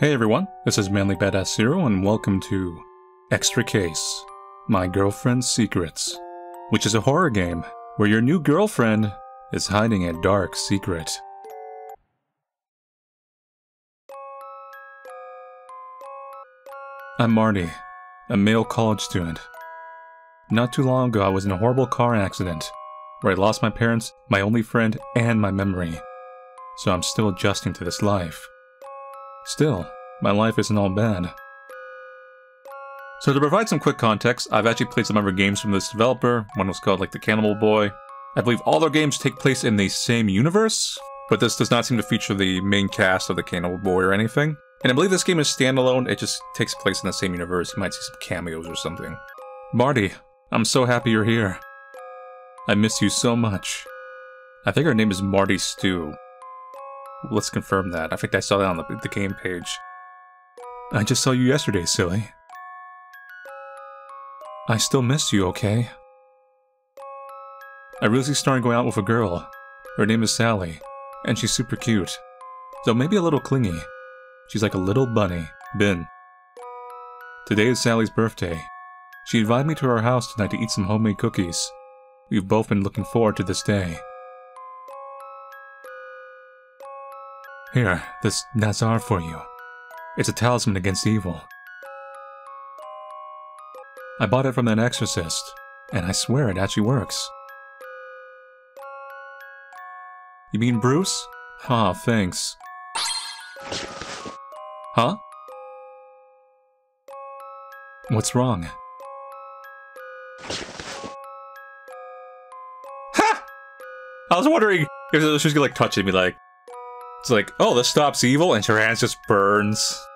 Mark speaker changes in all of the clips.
Speaker 1: Hey everyone, this is Manly Badass Hero, and welcome to Extra Case My Girlfriend's Secrets, which is a horror game where your new girlfriend is hiding a dark secret. I'm Marty, a male college student. Not too long ago, I was in a horrible car accident where I lost my parents, my only friend, and my memory. So I'm still adjusting to this life. Still, my life isn't all bad. So to provide some quick context, I've actually played some other games from this developer. One was called like The Cannibal Boy. I believe all their games take place in the same universe, but this does not seem to feature the main cast of The Cannibal Boy or anything. And I believe this game is standalone, it just takes place in the same universe. You might see some cameos or something. Marty, I'm so happy you're here. I miss you so much. I think her name is Marty Stew. Let's confirm that. I think I saw that on the, the game page. I just saw you yesterday, silly. I still miss you, okay? I recently started going out with a girl. Her name is Sally, and she's super cute. Though maybe a little clingy. She's like a little bunny, Bin. Today is Sally's birthday. She invited me to her house tonight to eat some homemade cookies. We've both been looking forward to this day. Here, this Nazar for you. It's a talisman against evil. I bought it from an exorcist, and I swear it actually works. You mean Bruce? Ah, thanks. Huh? What's wrong? Ha! I was wondering if she was gonna like touch me like, it's like, oh, this stops evil, and her hands just burns.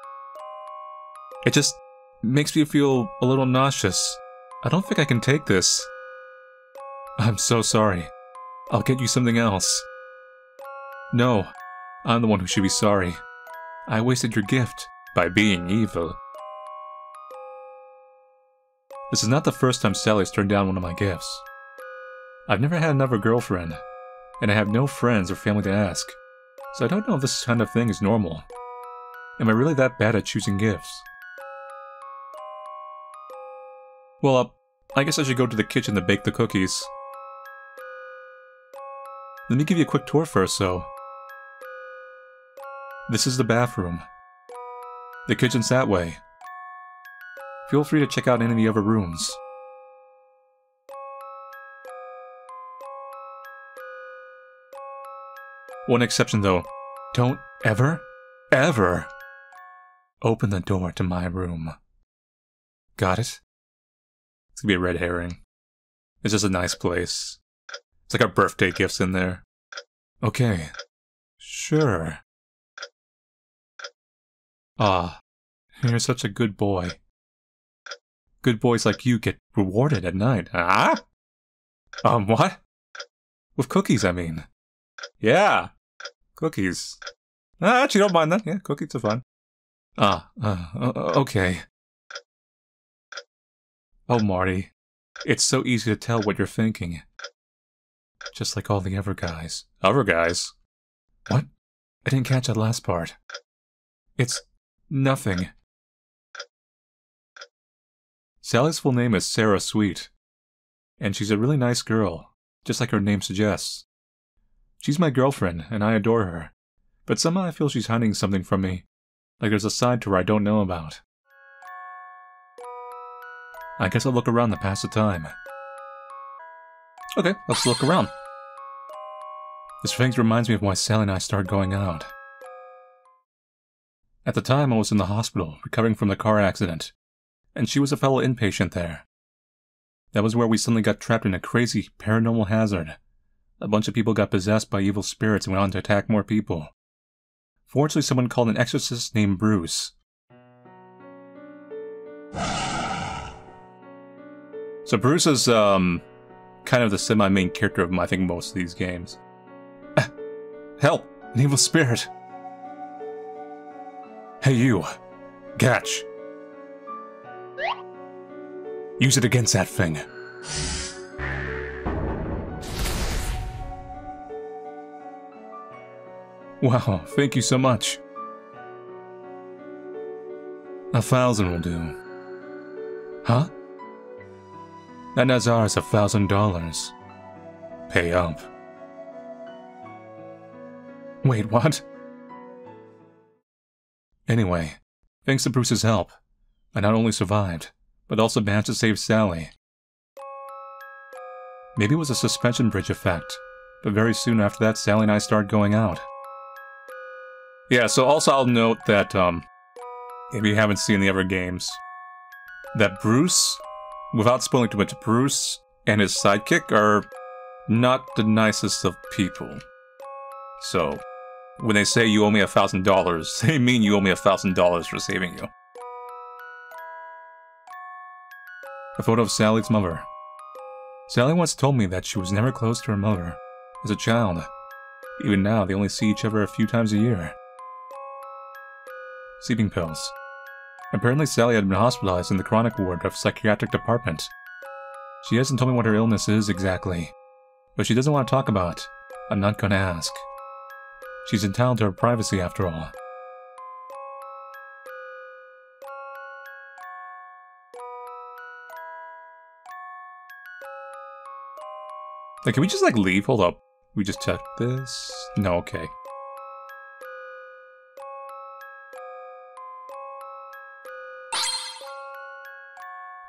Speaker 1: It just makes me feel a little nauseous. I don't think I can take this. I'm so sorry. I'll get you something else. No, I'm the one who should be sorry. I wasted your gift by being evil. This is not the first time Sally's turned down one of my gifts. I've never had another girlfriend, and I have no friends or family to ask, so I don't know if this kind of thing is normal. Am I really that bad at choosing gifts? Well, uh, I guess I should go to the kitchen to bake the cookies. Let me give you a quick tour first, though. This is the bathroom. The kitchen's that way. Feel free to check out any of the other rooms. One exception though. Don't ever, ever open the door to my room. Got it? It's gonna be a red herring. It's just a nice place. It's like our birthday gifts in there. Okay. Sure. Ah, you're such a good boy. Good boys like you get rewarded at night. Ah? Um, what? With cookies, I mean. Yeah. Cookies. Ah, actually, don't mind that. Yeah, cookies are fun. Ah, uh, okay. Oh, Marty. It's so easy to tell what you're thinking. Just like all the other guys. Other guys? What? I didn't catch that last part. It's nothing. Sally's full name is Sarah Sweet. And she's a really nice girl, just like her name suggests. She's my girlfriend, and I adore her. But somehow I feel she's hiding something from me. Like there's a side to her I don't know about. I guess I'll look around to pass the time. Okay, let's look around. This thing reminds me of why Sally and I started going out. At the time, I was in the hospital, recovering from the car accident, and she was a fellow inpatient there. That was where we suddenly got trapped in a crazy paranormal hazard a bunch of people got possessed by evil spirits and went on to attack more people. Fortunately, someone called an exorcist named Bruce. So Bruce is, um, kind of the semi-main character of, I think, most of these games. help! An evil spirit! Hey you! Gatch! Use it against that thing. Wow, thank you so much. A thousand will do. Huh? That Nazar is a thousand dollars. Pay up. Wait, what? Anyway, thanks to Bruce's help, I not only survived, but also managed to save Sally. Maybe it was a suspension bridge effect, but very soon after that, Sally and I started going out. Yeah, so also I'll note that, um, if you haven't seen the other games, that Bruce, without spoiling too much, Bruce and his sidekick are not the nicest of people. So, when they say you owe me a thousand dollars, they mean you owe me a thousand dollars for saving you. A photo of Sally's mother. Sally once told me that she was never close to her mother as a child. Even now, they only see each other a few times a year. Sleeping pills. Apparently, Sally had been hospitalized in the chronic ward of psychiatric department. She hasn't told me what her illness is exactly, but she doesn't want to talk about it. I'm not gonna ask. She's entitled to her privacy after all. Like, can we just, like, leave? Hold up. We just check this? No, okay.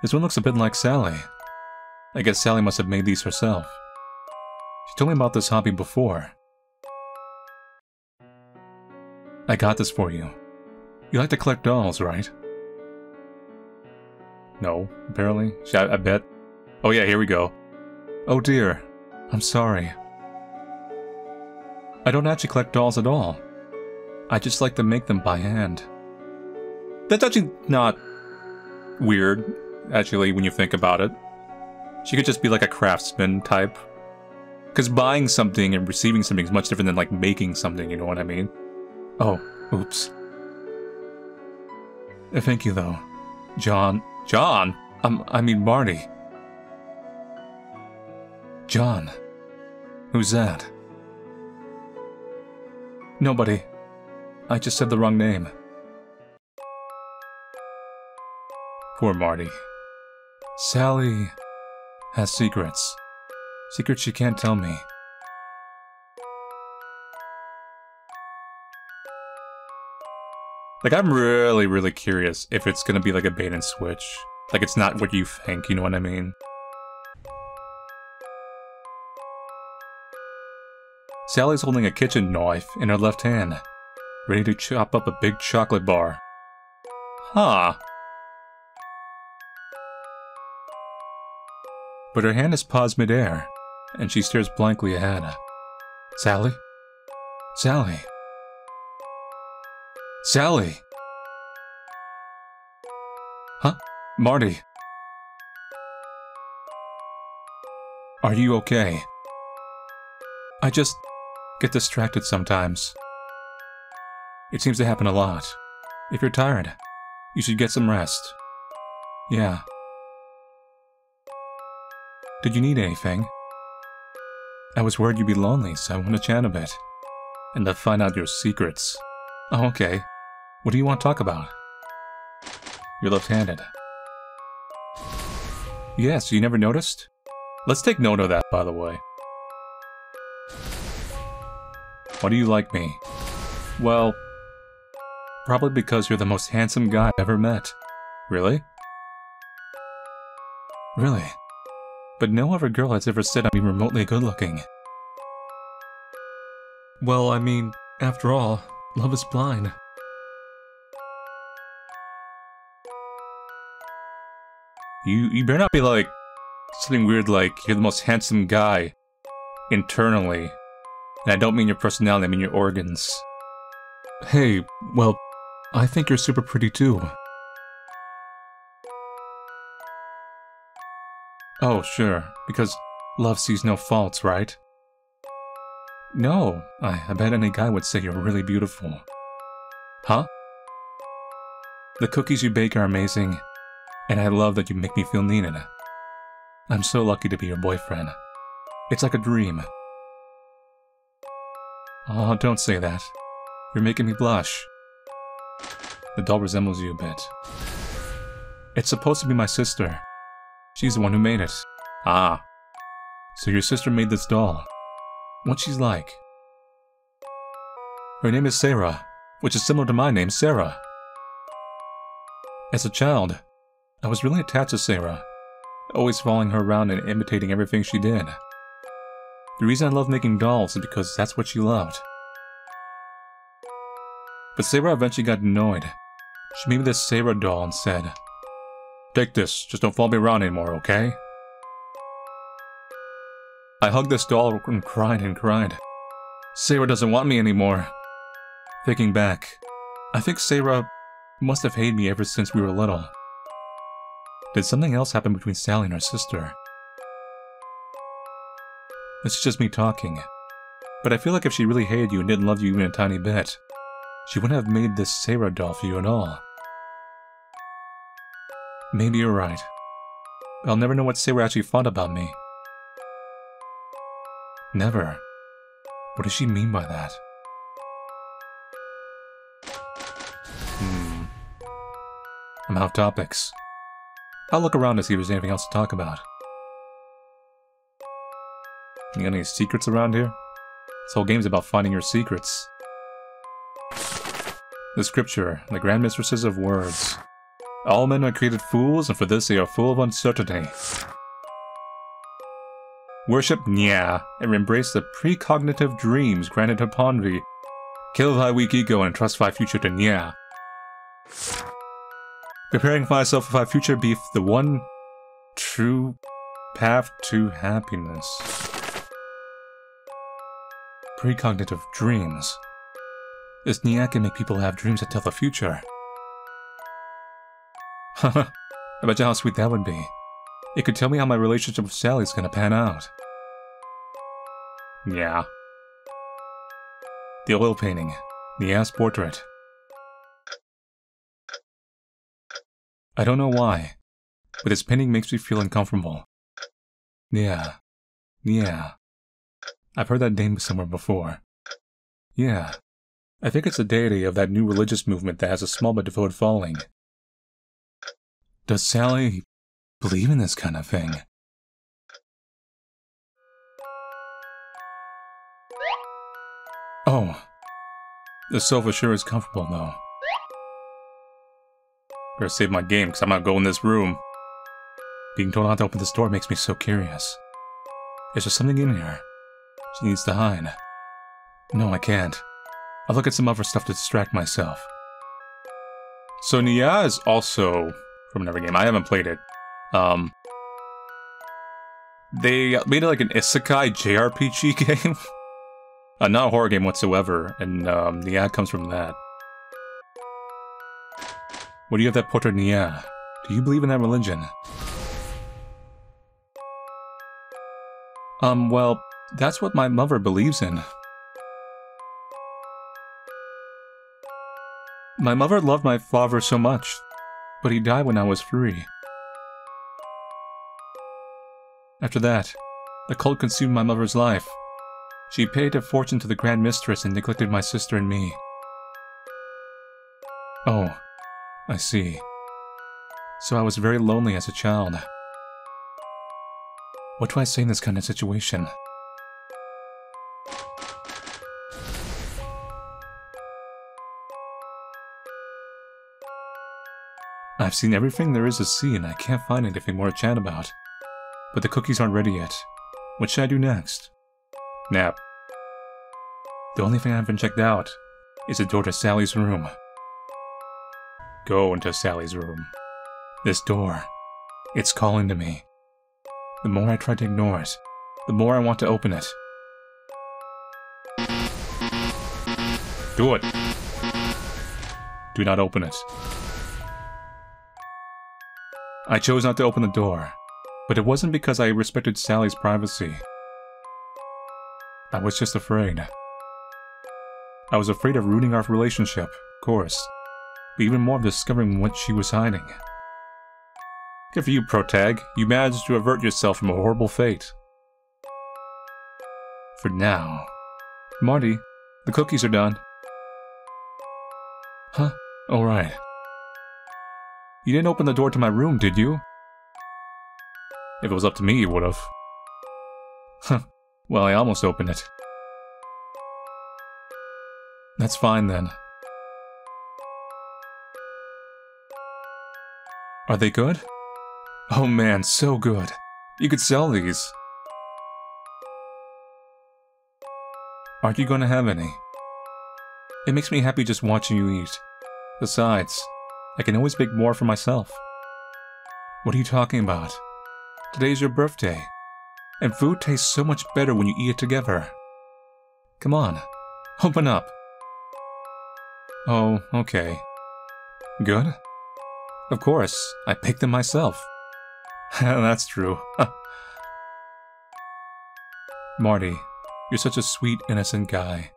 Speaker 1: This one looks a bit like Sally. I guess Sally must have made these herself. She told me about this hobby before. I got this for you. You like to collect dolls, right? No, apparently. I, I bet. Oh yeah, here we go. Oh dear, I'm sorry. I don't actually collect dolls at all. I just like to make them by hand. That's actually not weird, actually, when you think about it. She could just be like a craftsman type. Because buying something and receiving something is much different than like making something, you know what I mean? Oh, oops. Uh, thank you, though. John. John? Um, I mean Marty. John. Who's that? Nobody. I just said the wrong name. Poor Marty. Sally has secrets. Secrets she can't tell me. Like, I'm really, really curious if it's gonna be like a bait and switch. Like, it's not what you think, you know what I mean? Sally's holding a kitchen knife in her left hand, ready to chop up a big chocolate bar. Huh. But her hand is paused midair, and she stares blankly ahead. Sally? Sally? Sally! Huh? Marty? Are you okay? I just get distracted sometimes. It seems to happen a lot. If you're tired, you should get some rest. Yeah. Did you need anything? I was worried you'd be lonely, so I want to chat a bit. And to find out your secrets. Oh, okay. What do you want to talk about? You're left-handed. Yes, you never noticed? Let's take note of that, by the way. Why do you like me? Well, probably because you're the most handsome guy I've ever met. Really? Really? But no other girl has ever said I'm remotely good looking. Well, I mean, after all, love is blind. You you better not be like something weird like you're the most handsome guy internally and I don't mean your personality, I mean your organs. Hey, well, I think you're super pretty too. Oh, sure, because love sees no faults, right? No, I, I bet any guy would say you're really beautiful. Huh? The cookies you bake are amazing, and I love that you make me feel needed. I'm so lucky to be your boyfriend. It's like a dream. Oh, don't say that. You're making me blush. the doll resembles you a bit. It's supposed to be my sister. She's the one who made it. Ah. So your sister made this doll. What's she like? Her name is Sarah, which is similar to my name, Sarah. As a child, I was really attached to Sarah, always following her around and imitating everything she did. The reason I love making dolls is because that's what she loved. But Sarah eventually got annoyed. She made me this Sarah doll and said, Take this, just don't follow me around anymore, okay? I hugged this doll and cried and cried. Sarah doesn't want me anymore. Thinking back, I think Sarah must have hated me ever since we were little. Did something else happen between Sally and her sister? This is just me talking. But I feel like if she really hated you and didn't love you even a tiny bit, she wouldn't have made this Sarah doll for you at all. Maybe you're right. I'll never know what Sarah actually thought about me. Never. What does she mean by that? Hmm. I'm out of topics. I'll look around to see if there's anything else to talk about. You got any secrets around here? This whole game's about finding your secrets. The scripture, the grand mistresses of words. All men are created fools, and for this they are full of uncertainty. Worship Nya, and embrace the precognitive dreams granted upon thee. Kill thy weak ego and trust thy future to Nya. Preparing for thyself for thy future be the one true path to happiness. Precognitive dreams. This Nya can make people have dreams that tell the future. Imagine how sweet that would be. It could tell me how my relationship with Sally's gonna pan out. Yeah. The oil painting. The ass portrait. I don't know why, but this painting makes me feel uncomfortable. Yeah. Yeah. I've heard that name somewhere before. Yeah. I think it's a deity of that new religious movement that has a small but devoted following. Does Sally believe in this kind of thing? Oh. The sofa sure is comfortable, though. Better save my game, because I'm not going in this room. Being told not to open this door makes me so curious. Is there something in here? She needs to hide. No, I can't. I'll look at some other stuff to distract myself. So Nya is also from another game. I haven't played it. Um, they made it like an isekai JRPG game. uh, not a horror game whatsoever, and um, ad comes from that. What do you have that portrait Nya? Do you believe in that religion? Um, well, that's what my mother believes in. My mother loved my father so much but he died when I was three. After that, the cult consumed my mother's life. She paid a fortune to the Grand Mistress and neglected my sister and me. Oh, I see. So I was very lonely as a child. What do I say in this kind of situation? I've seen everything there is to see and I can't find anything more to chat about. But the cookies aren't ready yet. What should I do next? Nap. The only thing I haven't checked out is the door to Sally's room. Go into Sally's room. This door, it's calling to me. The more I try to ignore it, the more I want to open it. Do it! Do not open it. I chose not to open the door, but it wasn't because I respected Sally's privacy. I was just afraid. I was afraid of ruining our relationship, of course, but even more of discovering what she was hiding. Good for you, Protag. You managed to avert yourself from a horrible fate. For now. Marty, the cookies are done. Huh? Alright. You didn't open the door to my room, did you? If it was up to me, you would've. Well, I almost opened it. That's fine then. Are they good? Oh man, so good. You could sell these. Aren't you going to have any? It makes me happy just watching you eat. Besides, I can always make more for myself. What are you talking about? Today's your birthday, and food tastes so much better when you eat it together. Come on, open up. Oh, okay. Good? Of course, I picked them myself. That's true. Marty, you're such a sweet, innocent guy.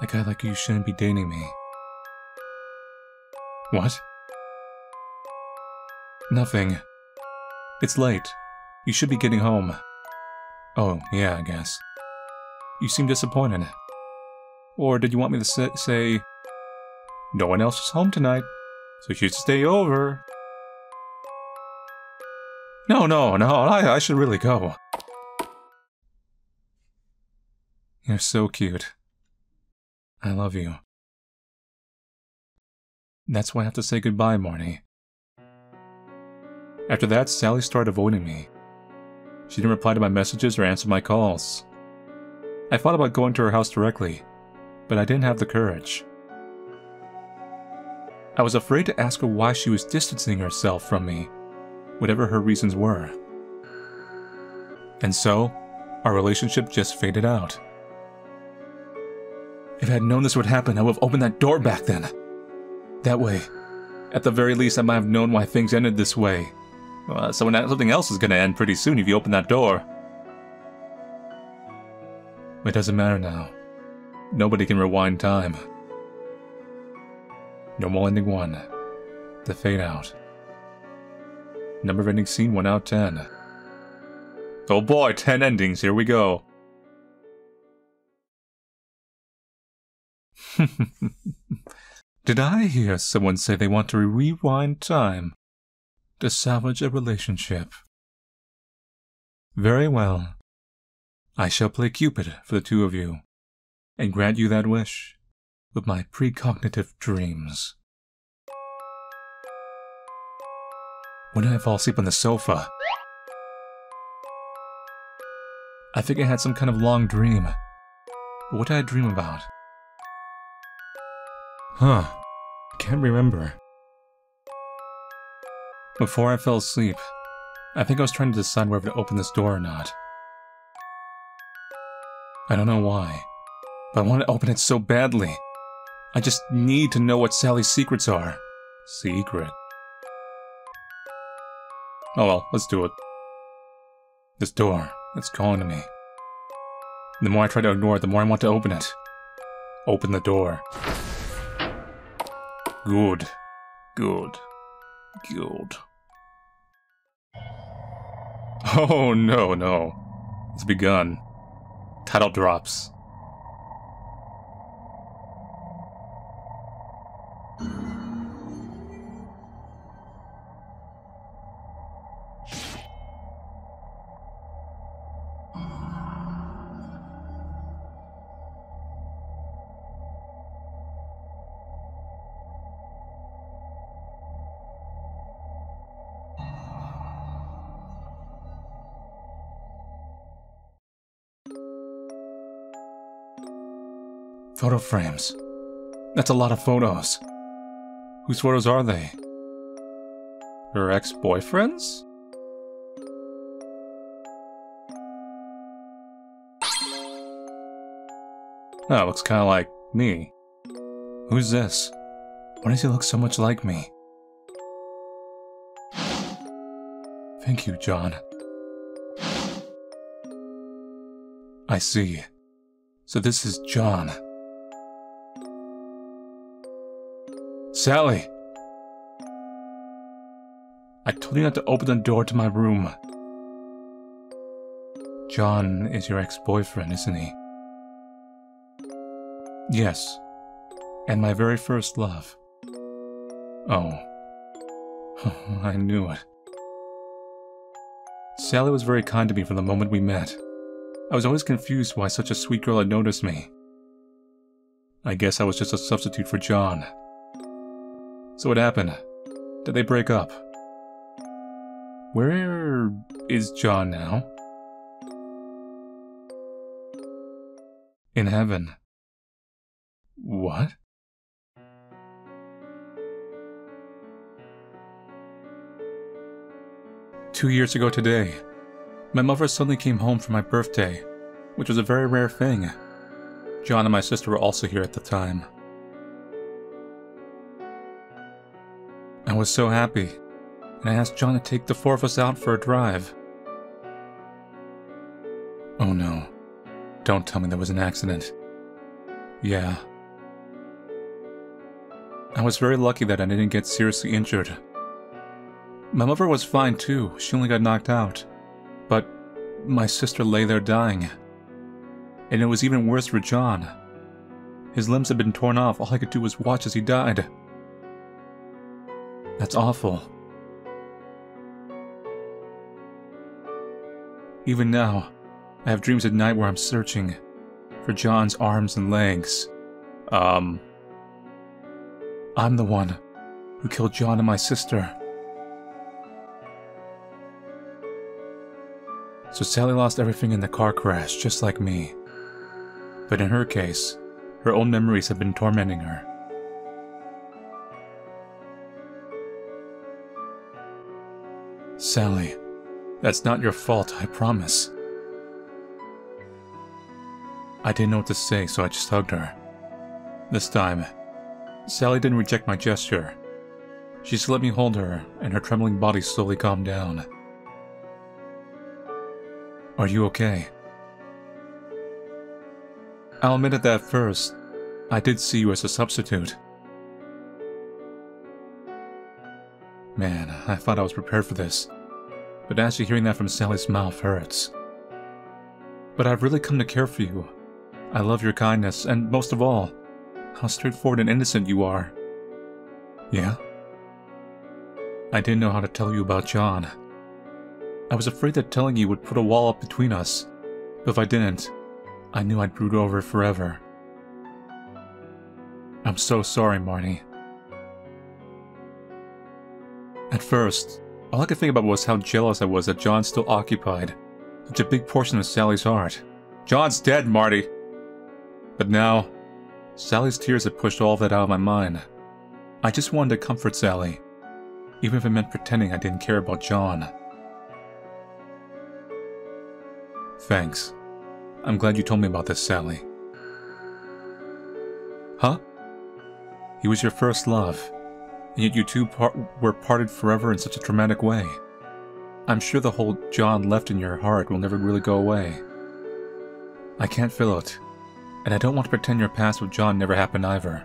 Speaker 1: A guy like you shouldn't be dating me. What? Nothing. It's late. You should be getting home. Oh, yeah, I guess. You seem disappointed. Or did you want me to say, no one else is home tonight, so you should stay over? No, no, no, I, I should really go. You're so cute. I love you. That's why I have to say goodbye, Marty. After that, Sally started avoiding me. She didn't reply to my messages or answer my calls. I thought about going to her house directly, but I didn't have the courage. I was afraid to ask her why she was distancing herself from me whatever her reasons were. And so, our relationship just faded out. If I had known this would happen, I would have opened that door back then. That way, at the very least, I might have known why things ended this way. Well, so something else is gonna end pretty soon if you open that door. It doesn't matter now. Nobody can rewind time. Normal ending 1. The fade out. Number ending scene 1 out 10. Oh boy, 10 endings, here we go. Did I hear someone say they want to rewind time to salvage a relationship? Very well. I shall play Cupid for the two of you and grant you that wish with my precognitive dreams. When I fall asleep on the sofa? I think I had some kind of long dream. But what did I dream about? Huh. Can't remember. Before I fell asleep, I think I was trying to decide whether to open this door or not. I don't know why, but I want to open it so badly. I just need to know what Sally's secrets are. Secret. Oh well, let's do it. This door, it's calling to me. The more I try to ignore it, the more I want to open it. Open the door. Good. Good. Good. Oh, no, no. It's begun. Title drops. Photo frames. That's a lot of photos. Whose photos are they? Her ex-boyfriends? Oh, looks kinda like me. Who's this? Why does he look so much like me? Thank you, John. I see. So this is John. Sally! I told you not to open the door to my room. John is your ex-boyfriend, isn't he? Yes. And my very first love. Oh. I knew it. Sally was very kind to me from the moment we met. I was always confused why such a sweet girl had noticed me. I guess I was just a substitute for John. So what happened? Did they break up? Where is John now? In heaven. What? Two years ago today, my mother suddenly came home for my birthday, which was a very rare thing. John and my sister were also here at the time. I was so happy, and I asked John to take the four of us out for a drive. Oh no. Don't tell me there was an accident. Yeah. I was very lucky that I didn't get seriously injured. My mother was fine too, she only got knocked out. But my sister lay there dying. And it was even worse for John. His limbs had been torn off, all I could do was watch as he died. That's awful. Even now, I have dreams at night where I'm searching for John's arms and legs. Um. I'm the one who killed John and my sister. So Sally lost everything in the car crash, just like me. But in her case, her own memories have been tormenting her. Sally, that's not your fault, I promise. I didn't know what to say, so I just hugged her. This time, Sally didn't reject my gesture. She just let me hold her, and her trembling body slowly calmed down. Are you okay? I'll admit at that first, I did see you as a substitute. Man, I thought I was prepared for this, but actually hearing that from Sally's mouth hurts. But I've really come to care for you. I love your kindness, and most of all, how straightforward and innocent you are. Yeah? I didn't know how to tell you about John. I was afraid that telling you would put a wall up between us. But if I didn't, I knew I'd brood over it forever. I'm so sorry, Marty. At first, all I could think about was how jealous I was that John still occupied such a big portion of Sally's heart. John's dead, Marty! But now, Sally's tears had pushed all that out of my mind. I just wanted to comfort Sally, even if it meant pretending I didn't care about John. Thanks. I'm glad you told me about this, Sally. Huh? He was your first love, and yet you two par were parted forever in such a traumatic way. I'm sure the whole John left in your heart will never really go away. I can't fill it, and I don't want to pretend your past with John never happened either.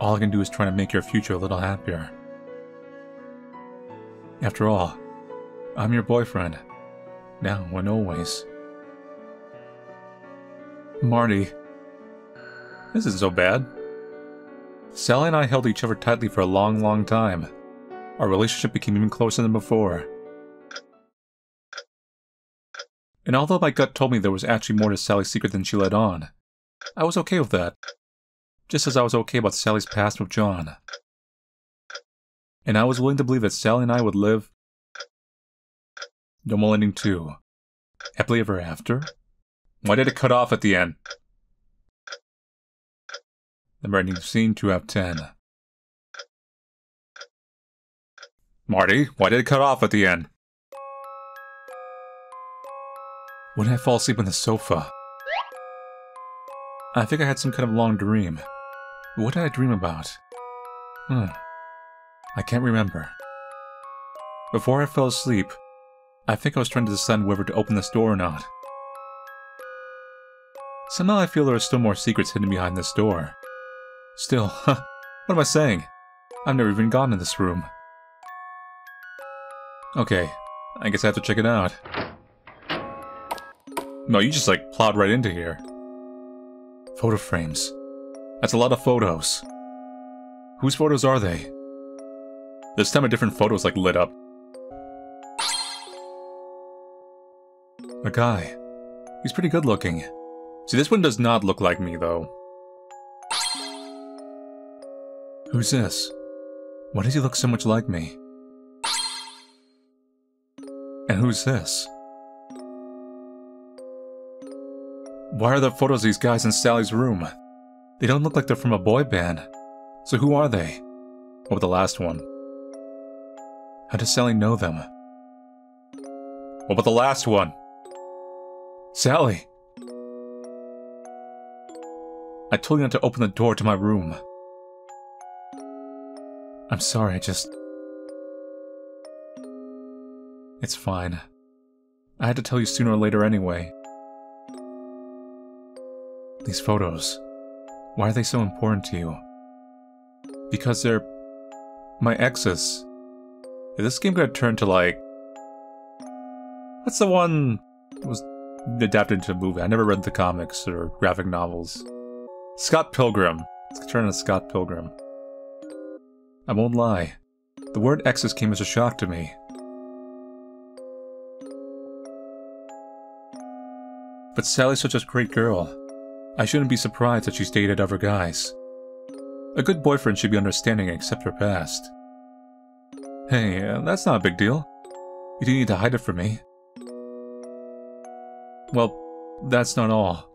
Speaker 1: All I can do is try to make your future a little happier. After all, I'm your boyfriend now and always. Marty. This isn't so bad. Sally and I held each other tightly for a long, long time. Our relationship became even closer than before. And although my gut told me there was actually more to Sally's secret than she let on, I was okay with that. Just as I was okay about Sally's past with John. And I was willing to believe that Sally and I would live no More Ending 2. Happily Ever After? Why did it cut off at the end? The ending scene 2 out of 10. Marty, why did it cut off at the end? When I fall asleep on the sofa? I think I had some kind of long dream. What did I dream about? Hmm. I can't remember. Before I fell asleep, I think I was trying to decide whether to open this door or not. Somehow I feel there are still more secrets hidden behind this door. Still, huh, what am I saying? I've never even gone in this room. Okay, I guess I have to check it out. No, you just like plowed right into here. Photo frames. That's a lot of photos. Whose photos are they? This time a different photo's like lit up. A guy. He's pretty good looking. See, this one does not look like me, though. Who's this? Why does he look so much like me? And who's this? Why are there photos of these guys in Sally's room? They don't look like they're from a boy band. So who are they? What about the last one? How does Sally know them? What about the last one? Sally! I told you not to open the door to my room. I'm sorry, I just... It's fine. I had to tell you sooner or later anyway. These photos. Why are they so important to you? Because they're... my exes. Is this game gonna turn to like... What's the one... was adapted into a movie? I never read the comics or graphic novels. Scott Pilgrim. It's turn into Scott Pilgrim. I won't lie. The word exes came as a shock to me. But Sally's such a great girl. I shouldn't be surprised that she's dated other guys. A good boyfriend should be understanding and accept her past. Hey, uh, that's not a big deal. You didn't need to hide it from me. Well, that's not all.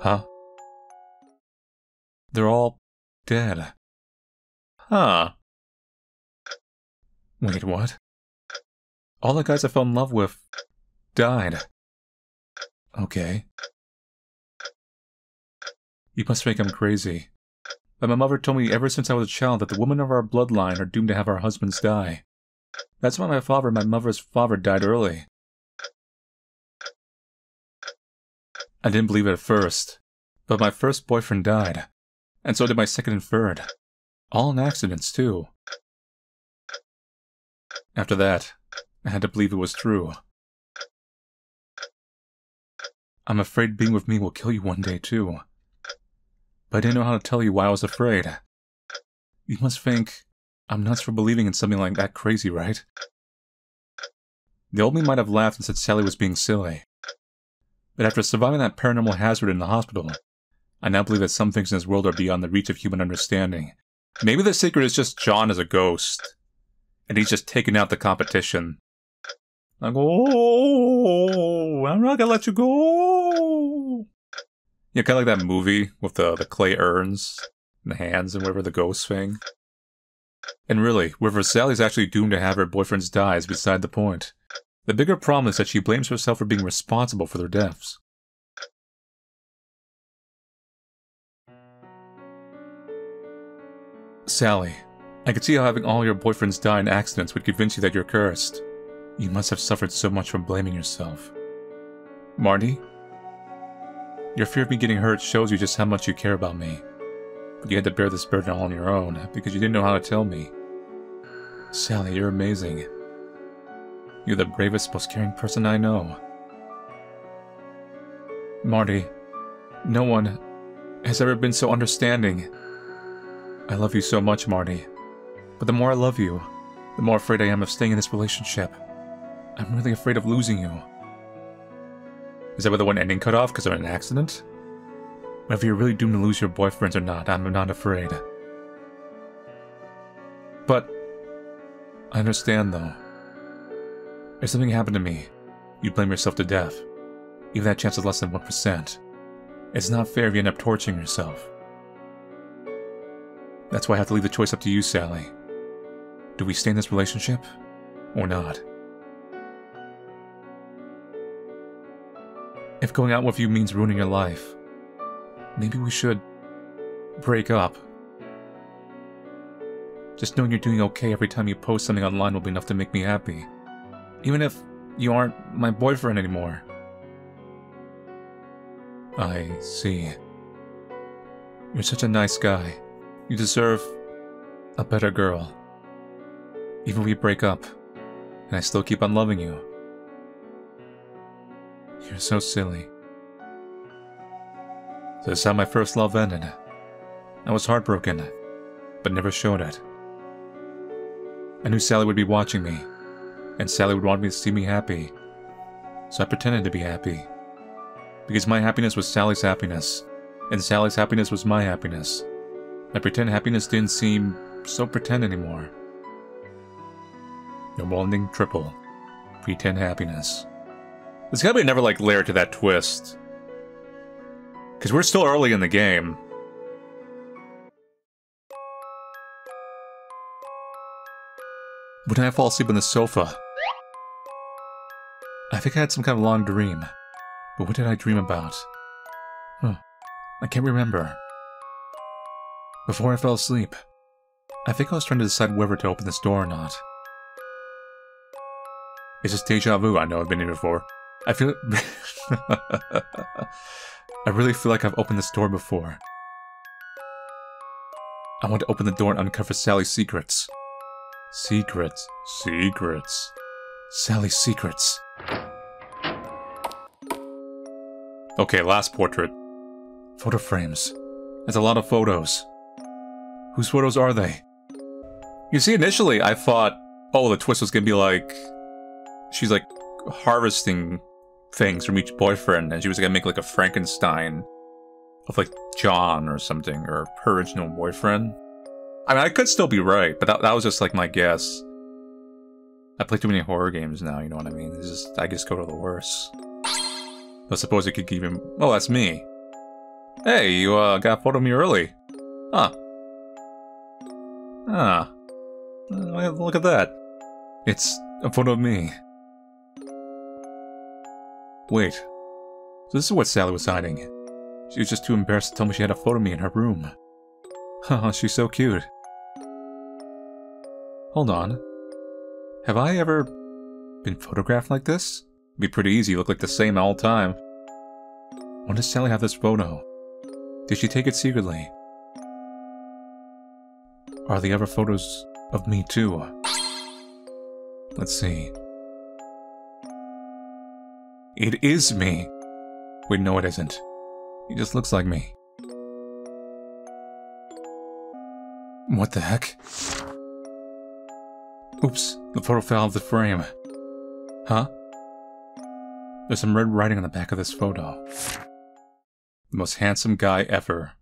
Speaker 1: Huh? They're all dead. Huh. Wait, what? All the guys I fell in love with died. Okay. You must think I'm crazy. But my mother told me ever since I was a child that the women of our bloodline are doomed to have our husbands die. That's why my father and my mother's father died early. I didn't believe it at first, but my first boyfriend died, and so did my second and third. All in accidents, too. After that, I had to believe it was true. I'm afraid being with me will kill you one day, too but I didn't know how to tell you why I was afraid. You must think I'm nuts for believing in something like that crazy, right? The old me might have laughed and said Sally was being silly. But after surviving that paranormal hazard in the hospital, I now believe that some things in this world are beyond the reach of human understanding. Maybe the secret is just John is a ghost, and he's just taking out the competition. Like, oh, I'm not gonna let you go. Yeah, kind of like that movie with the, the clay urns and the hands and whatever the ghost thing. And really, whether Sally's actually doomed to have her boyfriend's die is beside the point. The bigger problem is that she blames herself for being responsible for their deaths. Sally, I could see how having all your boyfriends die in accidents would convince you that you're cursed. You must have suffered so much from blaming yourself. Marty, your fear of me getting hurt shows you just how much you care about me. But you had to bear this burden all on your own, because you didn't know how to tell me. Sally, you're amazing. You're the bravest, most caring person I know. Marty, no one has ever been so understanding. I love you so much, Marty. But the more I love you, the more afraid I am of staying in this relationship. I'm really afraid of losing you. Is that where the one ending cut off because of an accident? Whether you're really doomed to lose your boyfriends or not, I'm not afraid. But I understand though. If something happened to me, you'd blame yourself to death. Even that chance is less than 1%. It's not fair if you end up torturing yourself. That's why I have to leave the choice up to you, Sally. Do we stay in this relationship? Or not? If going out with you means ruining your life, maybe we should break up. Just knowing you're doing okay every time you post something online will be enough to make me happy. Even if you aren't my boyfriend anymore. I see. You're such a nice guy. You deserve a better girl. Even if we break up, and I still keep on loving you. You're so silly. This is how my first love ended. I was heartbroken, but never showed it. I knew Sally would be watching me, and Sally would want me to see me happy. So I pretended to be happy. Because my happiness was Sally's happiness, and Sally's happiness was my happiness. My pretend happiness didn't seem so pretend anymore. No bonding triple. Pretend happiness. There's gotta be another like layer to that twist. Because we're still early in the game. When I fall asleep on the sofa? I think I had some kind of long dream. But what did I dream about? Huh. I can't remember. Before I fell asleep, I think I was trying to decide whether to open this door or not. Is this deja vu? I know I've been here before. I feel I really feel like I've opened this door before. I want to open the door and uncover Sally's secrets. Secrets. Secrets. Sally's secrets. Okay, last portrait. Photo frames. There's a lot of photos. Whose photos are they? You see, initially I thought, oh, the twist was gonna be like, she's like harvesting things from each boyfriend, and she was gonna make like a Frankenstein of like John or something, or her original boyfriend. I mean, I could still be right, but that, that was just like my guess. I play too many horror games now, you know what I mean? It's just, I just go to the worst. I suppose it could even. Oh, that's me. Hey, you uh, got a photo of me early. Huh. Ah. Look at that. It's a photo of me. Wait. So this is what Sally was hiding. She was just too embarrassed to tell me she had a photo of me in her room. Haha, she's so cute. Hold on. Have I ever been photographed like this? It'd be pretty easy, look like the same all the time. When does Sally have this photo? Did she take it secretly? Are the other photos of me too? Uh, let's see. It is me! Wait, no it isn't. He just looks like me. What the heck? Oops, the photo fell out of the frame. Huh? There's some red writing on the back of this photo. The most handsome guy ever.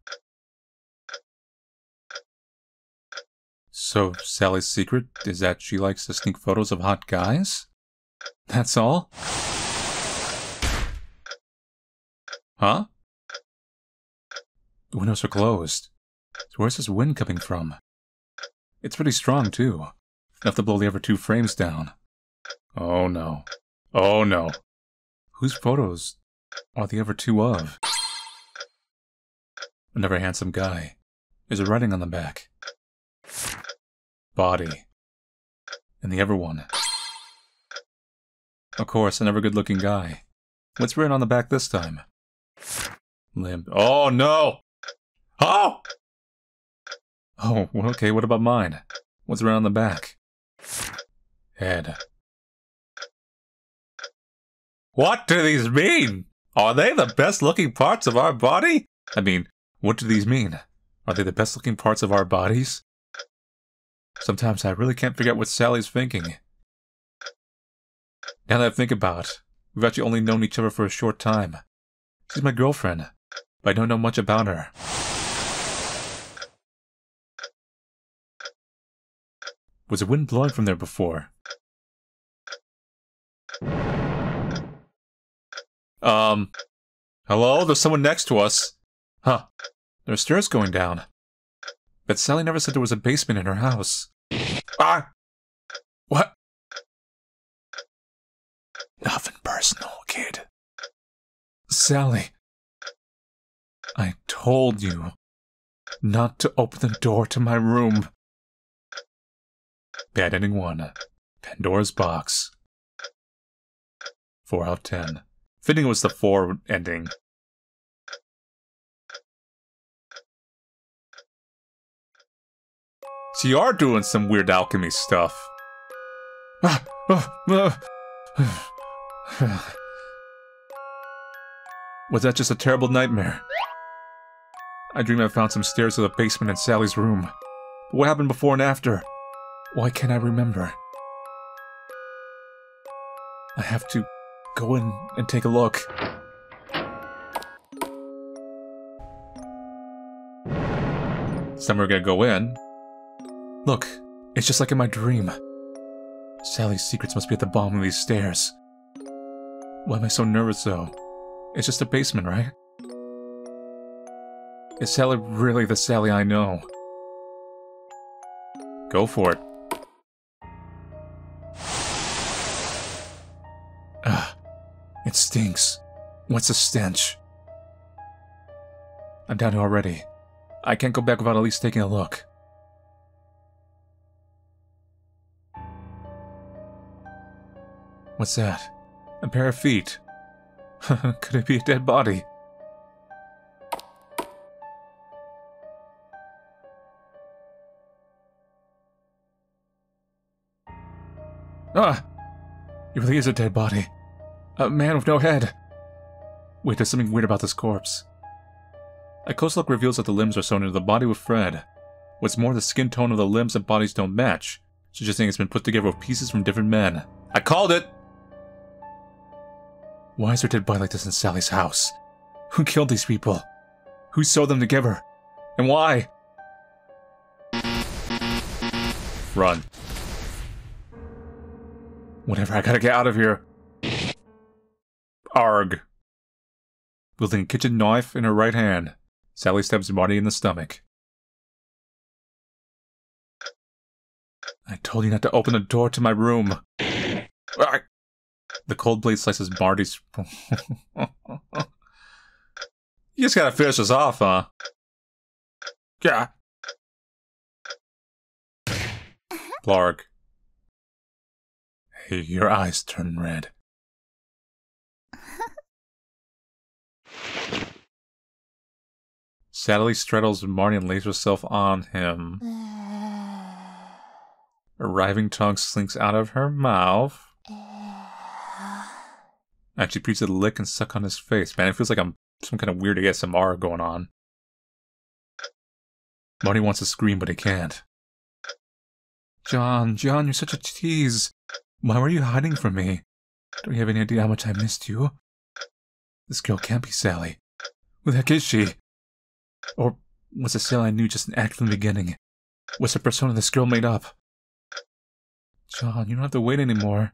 Speaker 1: So, Sally's secret is that she likes to sneak photos of hot guys? That's all? Huh? The windows are closed. So where's this wind coming from? It's pretty strong, too. Enough to blow the other two frames down. Oh no. Oh no. Whose photos are the other two of? Another handsome guy. There's a writing on the back. Body. And the other one. Of course, another good looking guy. What's written on the back this time? Limp. Oh no! Oh! Oh, well, okay, what about mine? What's on the back? Head. What do these mean? Are they the best looking parts of our body? I mean, what do these mean? Are they the best looking parts of our bodies? Sometimes I really can't figure out what Sally's thinking. Now that I think about it, we've actually only known each other for a short time. She's my girlfriend, but I don't know much about her. Was the wind blowing from there before? Um, hello? There's someone next to us. Huh. There's stairs going down. But Sally never said there was a basement in her house. Ah! What? Nothing personal, kid. Sally. I told you not to open the door to my room. Bad ending 1. Pandora's Box. 4 out of 10. Fitting it was the 4 ending. So you are doing some weird alchemy stuff. Was that just a terrible nightmare? I dream I found some stairs to the basement in Sally's room. But what happened before and after? Why can't I remember? I have to go in and take a look. Somewhere gonna go in. Look, it's just like in my dream. Sally's secrets must be at the bottom of these stairs. Why am I so nervous though? It's just a basement, right? Is Sally really the Sally I know? Go for it. Ugh. It stinks. What's the stench? I'm down here already. I can't go back without at least taking a look. What's that? A pair of feet. Could it be a dead body? Ah! It really is a dead body. A man with no head. Wait, there's something weird about this corpse. A close look reveals that the limbs are sewn into the body with Fred. What's more, the skin tone of the limbs and bodies don't match, suggesting it's been put together with pieces from different men. I called it! Why is there dead body like this in Sally's house? Who killed these people? Who sewed them together? And why? Run. Whatever, I gotta get out of here. Arg. Wielding a kitchen knife in her right hand, Sally stabs Marty in the stomach. I told you not to open the door to my room. The cold blade slices Marty's. you just gotta finish this off, huh? Yeah. Clark. Hey, your eyes turn red. Sally straddles Marty and lays herself on him. Arriving tongue slinks out of her mouth. And she preaches a lick and suck on his face. Man, it feels like I'm some kind of weird ASMR going on. Marty wants to scream, but he can't. John, John, you're such a tease. Why were you hiding from me? Don't you have any idea how much I missed you? This girl can't be Sally. Who the heck is she? Or was the Sally I knew just an act from the beginning? Was the persona this girl made up? John, you don't have to wait anymore.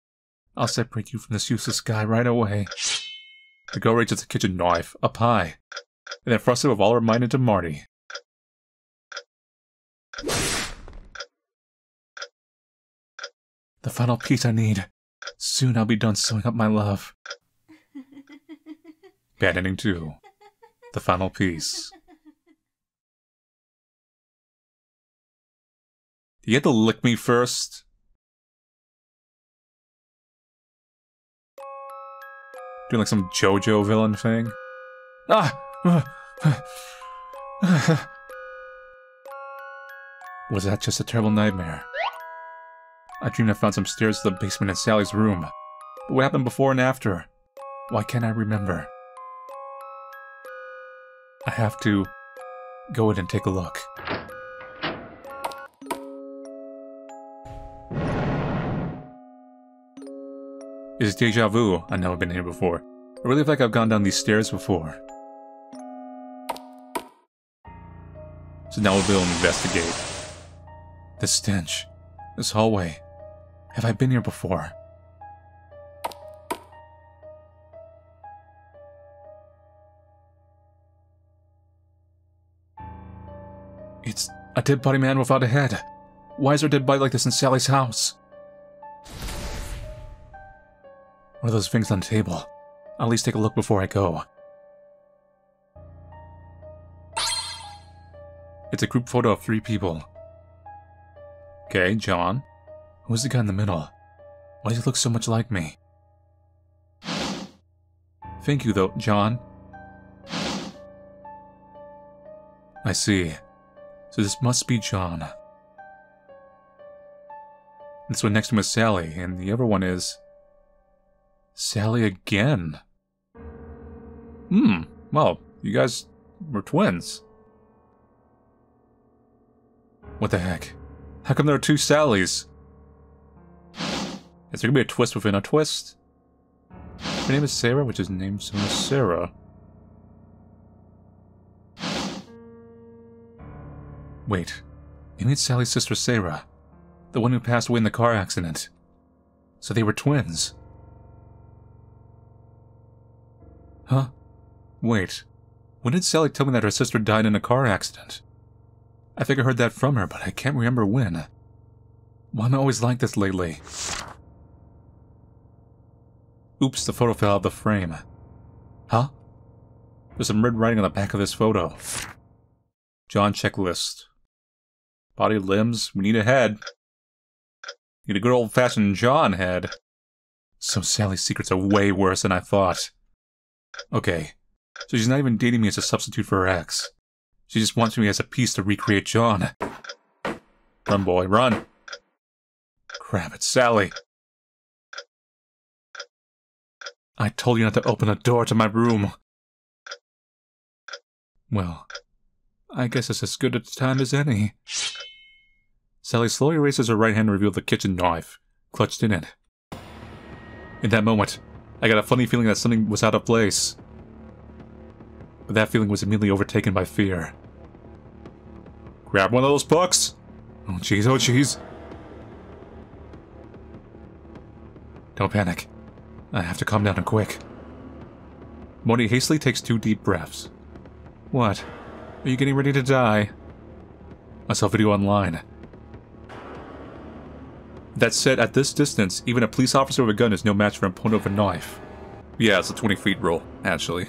Speaker 1: I'll separate you from this useless guy right away. The girl reaches the kitchen knife, up high, and then thrusts it with all her might into Marty. The final piece I need. Soon I'll be done sewing up my love. Bad ending 2. The final piece. You have to lick me first? Doing like some JoJo villain thing. Ah! Was that just a terrible nightmare? I dreamed I found some stairs to the basement in Sally's room. But what happened before and after? Why can't I remember? I have to go in and take a look. It's deja vu. I've never been here before. I really feel like I've gone down these stairs before. So now we'll investigate. The stench. This hallway. Have I been here before? It's a dead body man without a head. Why is there a dead body like this in Sally's house? Are those things on the table? I'll at least take a look before I go. It's a group photo of three people. Okay, John. Who's the guy in the middle? Why does he look so much like me? Thank you, though, John. I see. So this must be John. This one next to him is Sally, and the other one is... Sally again. Hmm, well, you guys were twins. What the heck? How come there are two Sallys? Is there gonna be a twist within a twist? Her name is Sarah, which is named so is Sarah. Wait, you mean Sally's sister Sarah? The one who passed away in the car accident. So they were twins. Huh? Wait, when did Sally tell me that her sister died in a car accident? I think I heard that from her, but I can't remember when. Why am I always like this lately? Oops, the photo fell out of the frame. Huh? There's some red writing on the back of this photo. John checklist. Body limbs, we need a head. Need a good old-fashioned John head. So Sally's secrets are way worse than I thought. Okay, so she's not even dating me as a substitute for her ex. She just wants me as a piece to recreate John. Run, boy, run. Crap, it's Sally. I told you not to open the door to my room. Well, I guess it's as good a time as any. Sally slowly raises her right hand to reveal the kitchen knife, clutched in it. In that moment, I got a funny feeling that something was out of place. But that feeling was immediately overtaken by fear. Grab one of those books! Oh jeez, oh jeez. Don't panic. I have to calm down and quick. Morty hastily takes two deep breaths. What? Are you getting ready to die? I saw a video online. That said, at this distance, even a police officer with a gun is no match for a opponent with a knife. Yeah, it's a 20 feet rule, actually.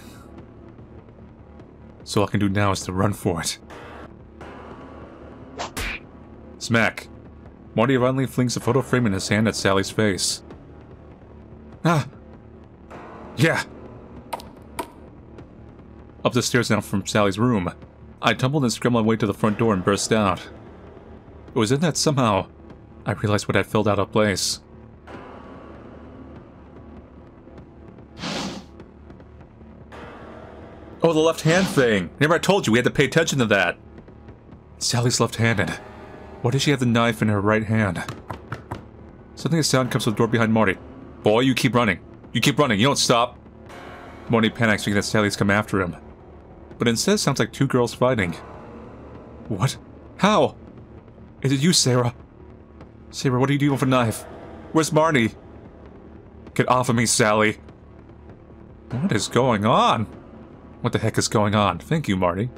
Speaker 1: So all I can do now is to run for it. Smack. Morty violently flings a photo frame in his hand at Sally's face. Ah! Yeah! Up the stairs now from Sally's room, I tumbled and scrambled my way to the front door and burst out. It was in that somehow I realized what had filled out of place. Oh, the left hand thing! Remember I told you we had to pay attention to that! Sally's left-handed. Why does she have the knife in her right hand? Suddenly a sound comes from the door behind Marty. Boy, you keep running. You keep running, you don't stop! Marty panics thinking that Sally's come after him. But instead sounds like two girls fighting. What? How? Is it you, Sarah? Sarah, what are you doing with a knife? Where's Marty? Get off of me, Sally. What is going on? What the heck is going on? Thank you, Marty.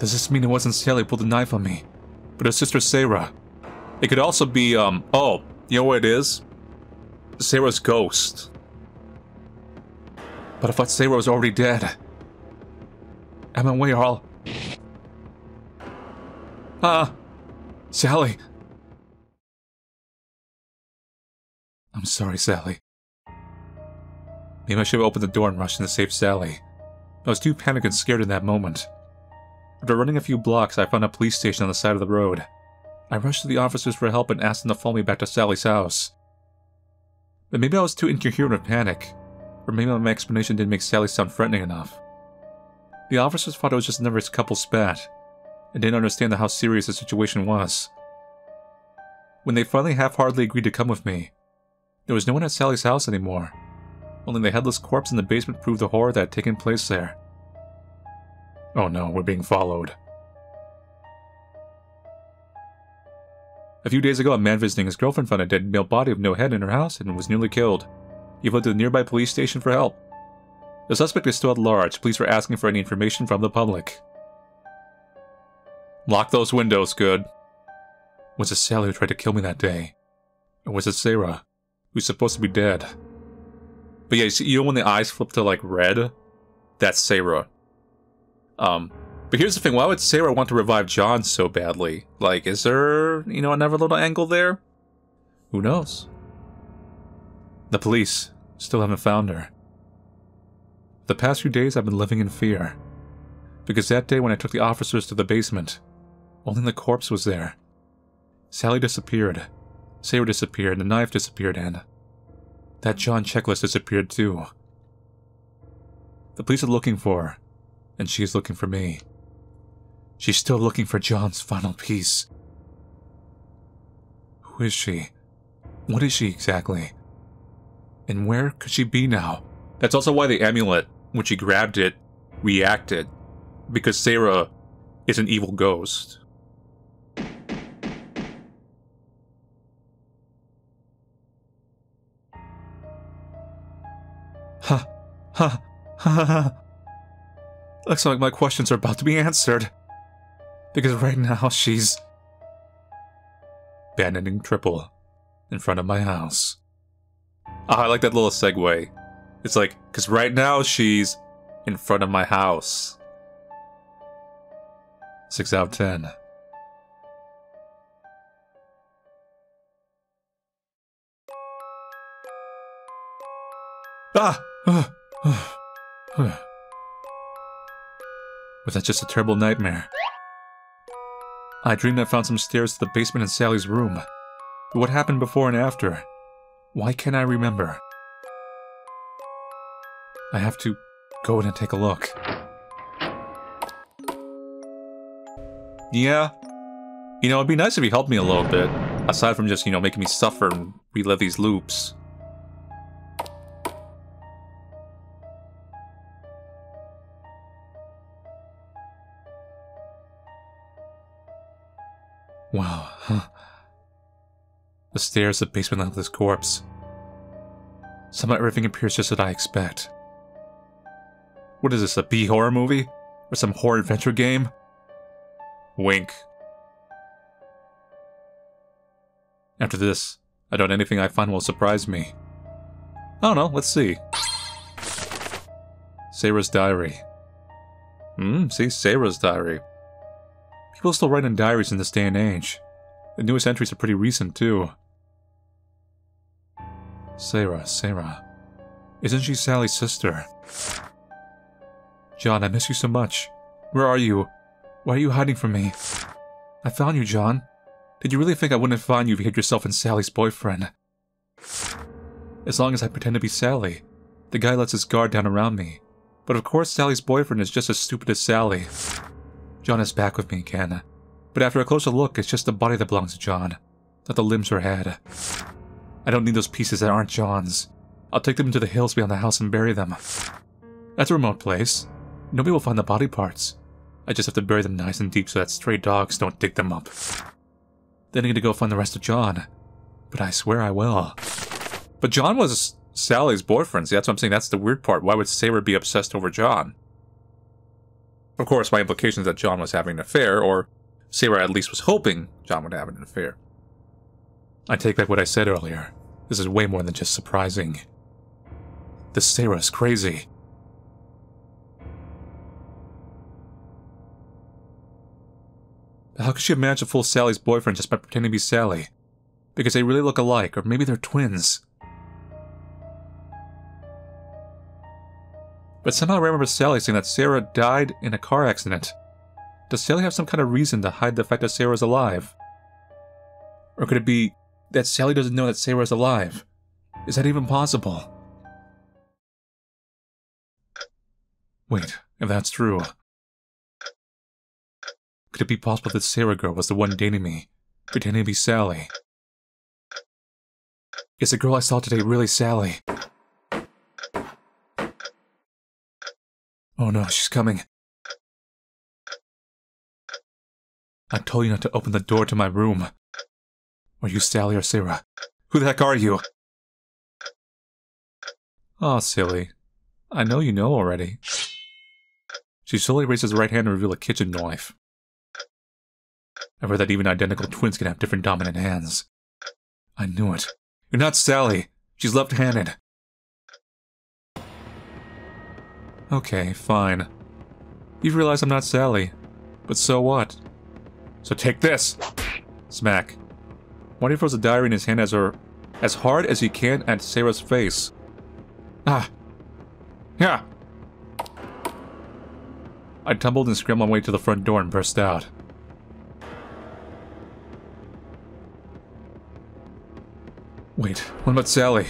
Speaker 1: Does this mean it wasn't Sally who pulled the knife on me, but her sister Sarah? It could also be, um, oh, you know what it is? Sarah's ghost. But I thought Sarah was already dead. Emma, where all? Ah, Sally. I'm sorry, Sally. Maybe I should have opened the door and rushed in to save Sally. I was too panicked and scared in that moment. After running a few blocks, I found a police station on the side of the road. I rushed to the officers for help and asked them to follow me back to Sally's house. But maybe I was too incoherent with panic, or maybe my explanation didn't make Sally sound threatening enough. The officers thought it was just another couple spat, and didn't understand how serious the situation was. When they finally half-heartedly agreed to come with me, there was no one at Sally's house anymore. Only the headless corpse in the basement proved the horror that had taken place there. Oh no, we're being followed. A few days ago, a man visiting his girlfriend found a dead male body with no head in her house and was nearly killed. He fled to the nearby police station for help. The suspect is still at large. Police were asking for any information from the public. Lock those windows, good. Was it Sally who tried to kill me that day? Or was it Sarah, who's supposed to be dead? But yeah, you, see, you know when the eyes flip to like red? That's Sarah. Um, but here's the thing, why would Sarah want to revive John so badly? Like, is there, you know, another little angle there? Who knows? The police still haven't found her. The past few days I've been living in fear. Because that day when I took the officers to the basement, only the corpse was there. Sally disappeared. Sarah disappeared, the knife disappeared, and that John checklist disappeared too. The police are looking for her, and she's looking for me. She's still looking for John's final piece. Who is she? What is she exactly? And where could she be now? That's also why the amulet, when she grabbed it, reacted. Because Sarah is an evil ghost. Ha, ha, ha. Looks like my questions are about to be answered. Because right now she's abandoning Triple in front of my house. Oh, I like that little segue. It's like, because right now she's in front of my house. 6 out of 10. Ah! Was that just a terrible nightmare? I dreamed I found some stairs to the basement in Sally's room. But what happened before and after? Why can't I remember? I have to go in and take a look. Yeah. You know, it'd be nice if you helped me a little bit. Aside from just, you know, making me suffer and relive these loops. The stairs, the basement of this corpse. Somehow everything appears just as I expect. What is this, a B horror movie? Or some horror adventure game? Wink. After this, I doubt anything I find will surprise me. I don't know, let's see. Sarah's diary. Hmm, see, Sarah's diary. People still write in diaries in this day and age. The newest entries are pretty recent, too. Sarah, Sarah. Isn't she Sally's sister? John, I miss you so much. Where are you? Why are you hiding from me? I found you, John. Did you really think I wouldn't find you if you hid yourself in Sally's boyfriend? As long as I pretend to be Sally, the guy lets his guard down around me. But of course, Sally's boyfriend is just as stupid as Sally. John is back with me again. But after a closer look, it's just the body that belongs to John, not the limbs or head. I don't need those pieces that aren't John's. I'll take them to the hills beyond the house and bury them. That's a remote place. Nobody will find the body parts. I just have to bury them nice and deep so that stray dogs don't dig them up. Then I need to go find the rest of John. But I swear I will. But John was Sally's boyfriend. See, that's what I'm saying. That's the weird part. Why would Sarah be obsessed over John? Of course, my implication is that John was having an affair, or Sarah at least was hoping John would have an affair. I take back what I said earlier. This is way more than just surprising. This Sarah's crazy. How could she have managed to fool Sally's boyfriend just by pretending to be Sally? Because they really look alike, or maybe they're twins. But somehow I remember Sally saying that Sarah died in a car accident. Does Sally have some kind of reason to hide the fact that Sarah's alive? Or could it be that Sally doesn't know that Sarah's alive? Is that even possible? Wait, if that's true, could it be possible that Sarah girl was the one dating me, pretending to be Sally? Is the girl I saw today really Sally? Oh no, she's coming. I told you not to open the door to my room. Are you Sally or Sarah? Who the heck are you? Oh, silly. I know you know already. She slowly raises her right hand to reveal a kitchen knife. I've heard that even identical twins can have different dominant hands. I knew it. You're not Sally. She's left-handed. Okay, fine. You've realized I'm not Sally. But so what? So take this! Smack. Marty throws a diary in his hand as her as hard as he can at Sarah's face. Ah. Yeah. I tumbled and scrambled my way to the front door and burst out. Wait, what about Sally?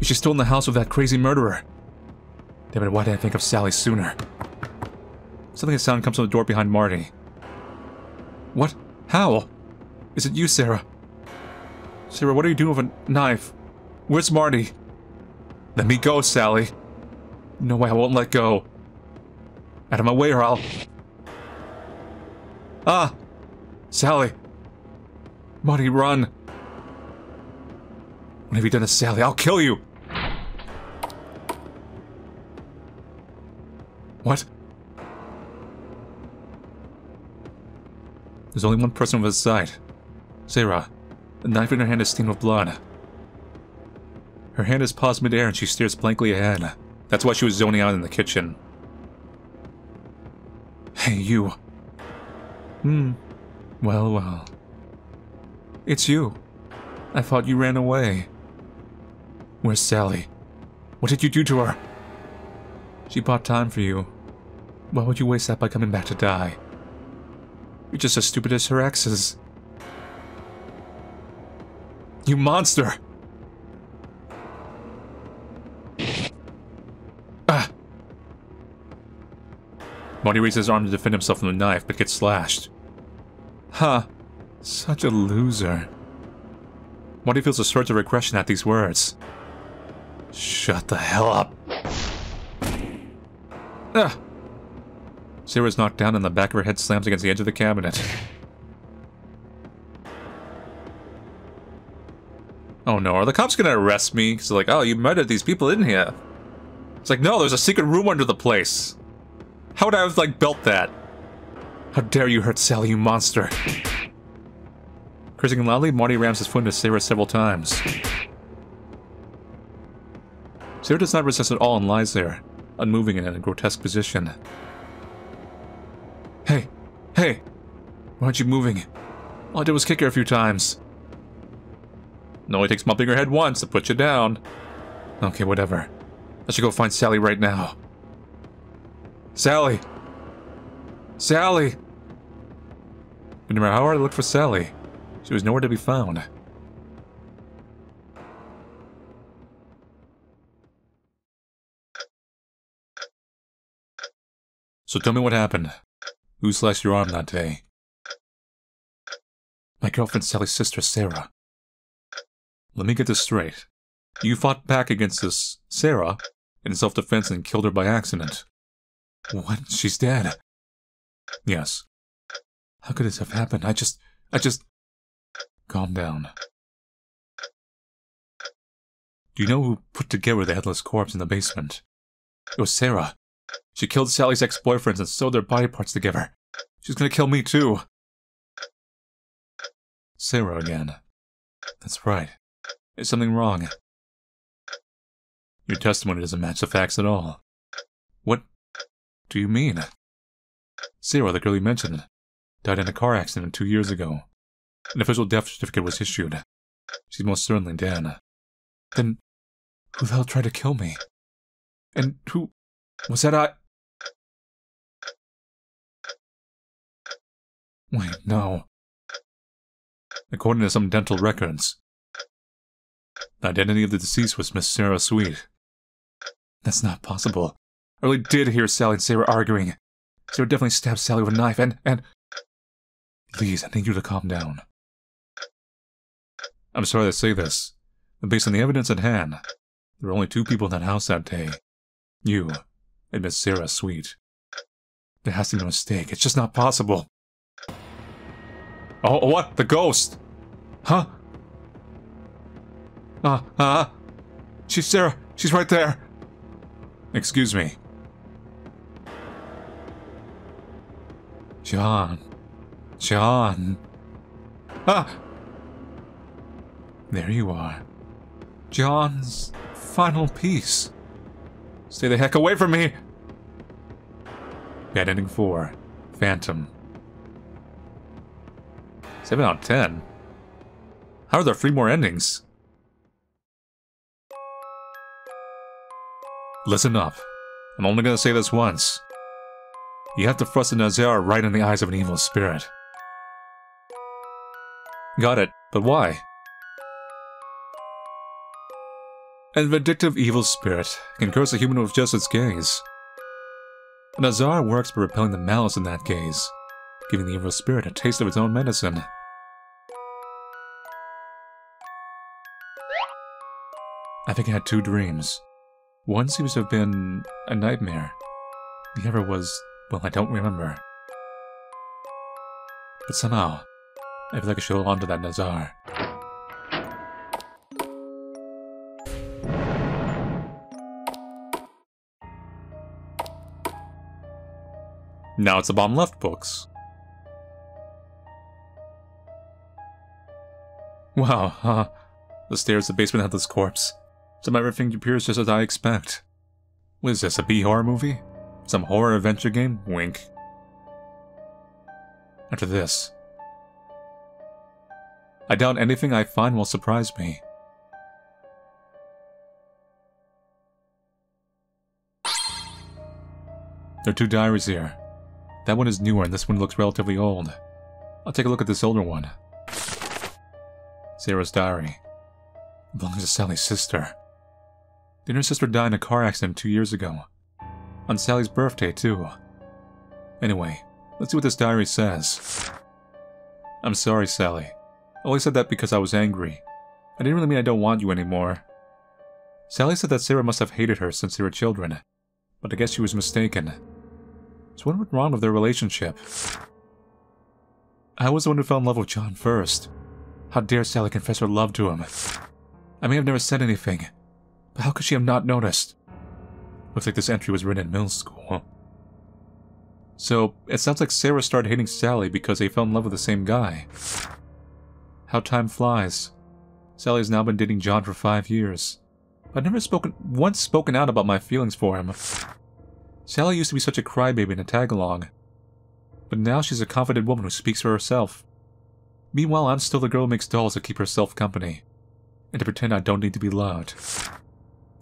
Speaker 1: Is she still in the house with that crazy murderer? Damn it, why didn't I think of Sally sooner? Something a sound comes from the door behind Marty. What? How? Is it you, Sarah? Sarah, what are you doing with a knife? Where's Marty? Let me go, Sally. No way, I won't let go. Out of my way or I'll... Ah! Sally! Marty, run! What have you done to Sally? I'll kill you! What? There's only one person on his side. Sarah. The knife in her hand is stained with blood. Her hand is paused midair and she stares blankly ahead. That's why she was zoning out in the kitchen. Hey, you. Hmm. Well, well. It's you. I thought you ran away. Where's Sally? What did you do to her? She bought time for you. Why would you waste that by coming back to die? You're just as stupid as her exes. You monster! Ah! Marty raises his arm to defend himself from the knife, but gets slashed. Huh. Such a loser. Marty feels a surge of regression at these words. Shut the hell up. Ah! Sarah's knocked down and the back of her head slams against the edge of the cabinet. Oh no, are the cops gonna arrest me? Because they're like, oh, you murdered these people in here. It's like, no, there's a secret room under the place. How would I have, like, built that? How dare you hurt Sally, you monster. Cursing loudly, Marty rams his foot into Sarah several times. Sarah does not resist at all and lies there, unmoving in a grotesque position. Hey, hey, why aren't you moving? All I did was kick her a few times. It only takes bumping her head once to put you down. Okay, whatever. I should go find Sally right now. Sally! Sally! But no matter how hard I looked for Sally, she was nowhere to be found. So tell me what happened. Who sliced your arm that day? My girlfriend Sally's sister, Sarah. Let me get this straight. You fought back against this Sarah in self-defense and killed her by accident. What? She's dead? Yes. How could this have happened? I just... I just... Calm down. Do you know who put together the headless corpse in the basement? It was Sarah. She killed Sally's ex-boyfriends and sewed their body parts together. She's gonna kill me too. Sarah again. That's right. Is something wrong? Your testimony doesn't match the facts at all. What do you mean? Sarah, the girl you mentioned, died in a car accident two years ago. An official death certificate was issued. She's most certainly dead. Then, who the hell tried to kill me? And who was that? I. Wait, no. According to some dental records, the identity of the deceased was Miss Sarah Sweet. That's not possible. I really did hear Sally and Sarah arguing. Sarah definitely stabbed Sally with a knife and, and... Please, I need you to calm down. I'm sorry to say this, but based on the evidence at hand, there were only two people in that house that day. You and Miss Sarah Sweet. There has to be a mistake. It's just not possible. Oh, what? The ghost? Huh? Ah, uh, ah. Uh, she's Sarah. She's right there. Excuse me. John. John. Ah! There you are. John's final piece. Stay the heck away from me! Bad ending 4. Phantom. 7 out of 10. How are there three more endings? Listen up. I'm only gonna say this once. You have to thrust a Nazar right in the eyes of an evil spirit. Got it, but why? An vindictive evil spirit can curse a human with just its gaze. A Nazar works by repelling the malice in that gaze, giving the evil spirit a taste of its own medicine. I think I had two dreams. One seems to have been a nightmare. The other was, well, I don't remember. But somehow, I feel like I should hold on to that Nazar. Now it's the bottom left books. Wow, uh, the stairs, the basement have this corpse. Some everything appears just as I expect. What is this, a B-horror movie? Some horror adventure game? Wink. After this, I doubt anything I find will surprise me. There are two diaries here. That one is newer and this one looks relatively old. I'll take a look at this older one. Sarah's diary. Belongs to Sally's sister. Didn't her sister died in a car accident two years ago? On Sally's birthday, too. Anyway, let's see what this diary says. I'm sorry, Sally. I only said that because I was angry. I didn't really mean I don't want you anymore. Sally said that Sarah must have hated her since they were children, but I guess she was mistaken. So what went wrong with their relationship? I was the one who fell in love with John first. How dare Sally confess her love to him? I may have never said anything, but how could she have not noticed? Looks like this entry was written in middle school. So, it sounds like Sarah started hating Sally because they fell in love with the same guy. How time flies. Sally has now been dating John for five years. I've never spoken once spoken out about my feelings for him. Sally used to be such a crybaby and a tag-along. But now she's a confident woman who speaks for herself. Meanwhile, I'm still the girl who makes dolls to keep herself company. And to pretend I don't need to be loved.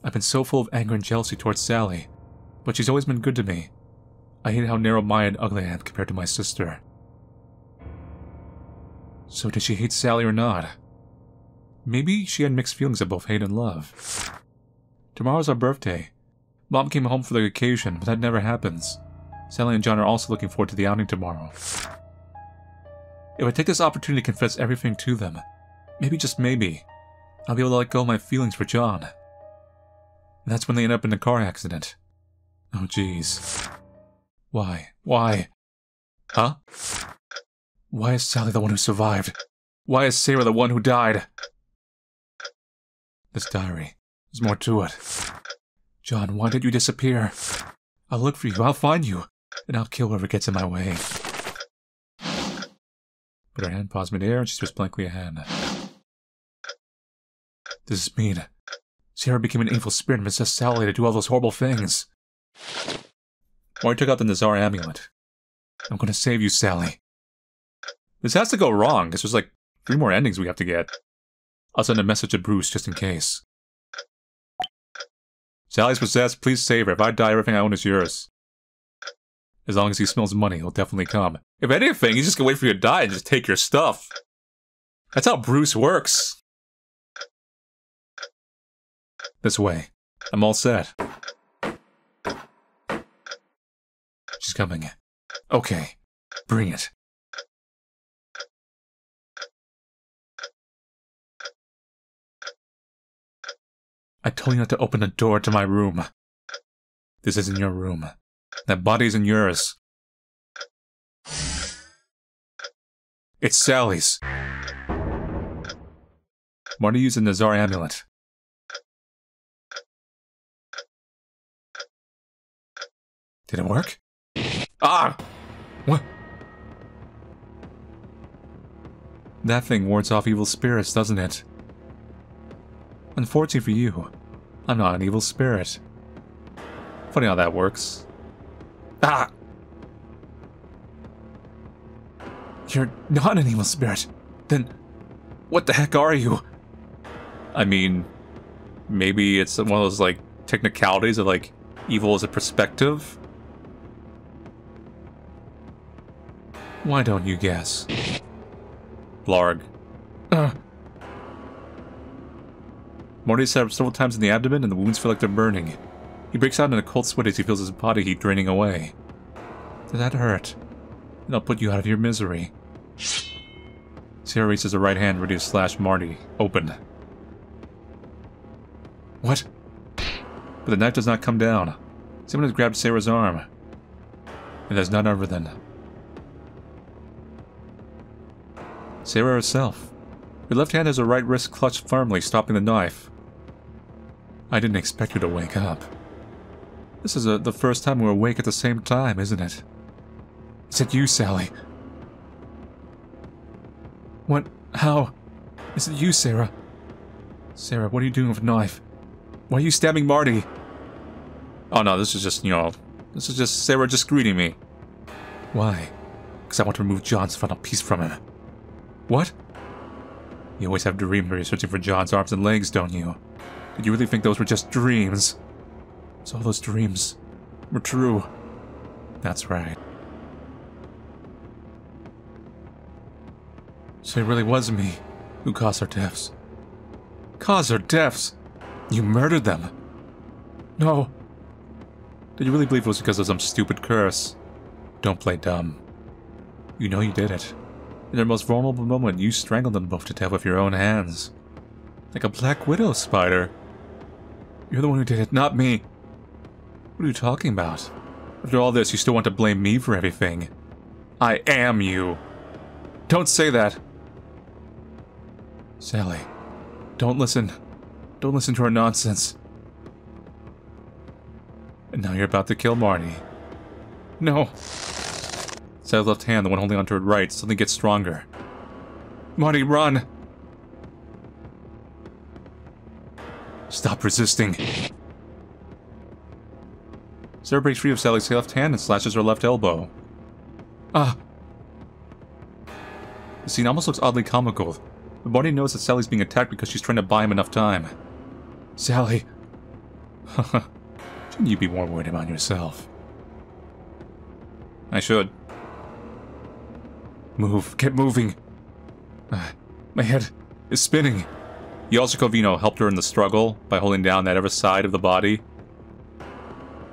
Speaker 1: I've been so full of anger and jealousy towards Sally, but she's always been good to me. I hate how narrow-minded and ugly I am compared to my sister. So did she hate Sally or not? Maybe she had mixed feelings of both hate and love. Tomorrow's our birthday, Mom came home for the occasion, but that never happens. Sally and John are also looking forward to the outing tomorrow. If I take this opportunity to confess everything to them, maybe just maybe, I'll be able to let go of my feelings for John. That's when they end up in a car accident. Oh jeez. Why? Why? Huh? Why is Sally the one who survived? Why is Sarah the one who died? This diary. There's more to it. John, why did you disappear? I'll look for you, I'll find you, and I'll kill whoever gets in my way. Put her hand paused midair and she stares blankly ahead. This is mean. Sarah became an evil spirit and possessed Sally to do all those horrible things. Mori took out the Nazar amulet. I'm gonna save you, Sally. This has to go wrong, because there's like three more endings we have to get. I'll send a message to Bruce just in case. Sally's possessed, please save her. If I die, everything I own is yours. As long as he smells money, he'll definitely come. If anything, he's just gonna wait for you to die and just take your stuff. That's how Bruce works. This way. I'm all set. She's coming. Okay. Bring it. I told you not to open the door to my room. This isn't your room. That body isn't yours. It's Sally's. Marty used the Nazar amulet. Did it work? Ah! What? That thing wards off evil spirits, doesn't it? Unfortunately for you, I'm not an evil spirit. Funny how that works. Ah! You're not an evil spirit. Then, what the heck are you? I mean, maybe it's one of those, like, technicalities of, like, evil as a perspective? Why don't you guess? Blarg. Uh, Morty is stabbed several times in the abdomen and the wounds feel like they're burning. He breaks out in a cold sweat as he feels his body heat draining away. Did that hurt? And I'll put you out of your misery. Sarah raises her right hand ready to slash Marty open. What? But the knife does not come down. Someone has grabbed Sarah's arm. It is none other than Sarah herself. Her left hand has her right wrist clutched firmly, stopping the knife. I didn't expect her to wake up. This is a, the first time we're awake at the same time, isn't it? Is it you, Sally? What? How? Is it you, Sarah? Sarah, what are you doing with a knife? Why are you stabbing Marty? Oh no, this is just, you know, this is just Sarah just greeting me. Why? Because I want to remove John's final piece from him. What? You always have dreams where you're searching for John's arms and legs, don't you? Did you really think those were just dreams? So all those dreams were true. That's right. So it really was me who caused their deaths. Caused their deaths? You murdered them? No. Did you really believe it was because of some stupid curse? Don't play dumb. You know you did it. In their most vulnerable moment, you strangled them both to death with your own hands. Like a Black Widow spider. You're the one who did it, not me. What are you talking about? After all this, you still want to blame me for everything. I am you. Don't say that. Sally, don't listen. Don't listen to her nonsense. And now you're about to kill Marty. No. Sally's left hand, the one holding onto her right, suddenly gets stronger. Marty, run! Stop resisting. Sarah breaks free of Sally's left hand and slashes her left elbow. Ah! The scene almost looks oddly comical, but Marty knows that Sally's being attacked because she's trying to buy him enough time. Sally! Shouldn't you be more worried about yourself? I should. Move. Get moving. Uh, my head is spinning. Yeltsin Corvino helped her in the struggle by holding down that other side of the body.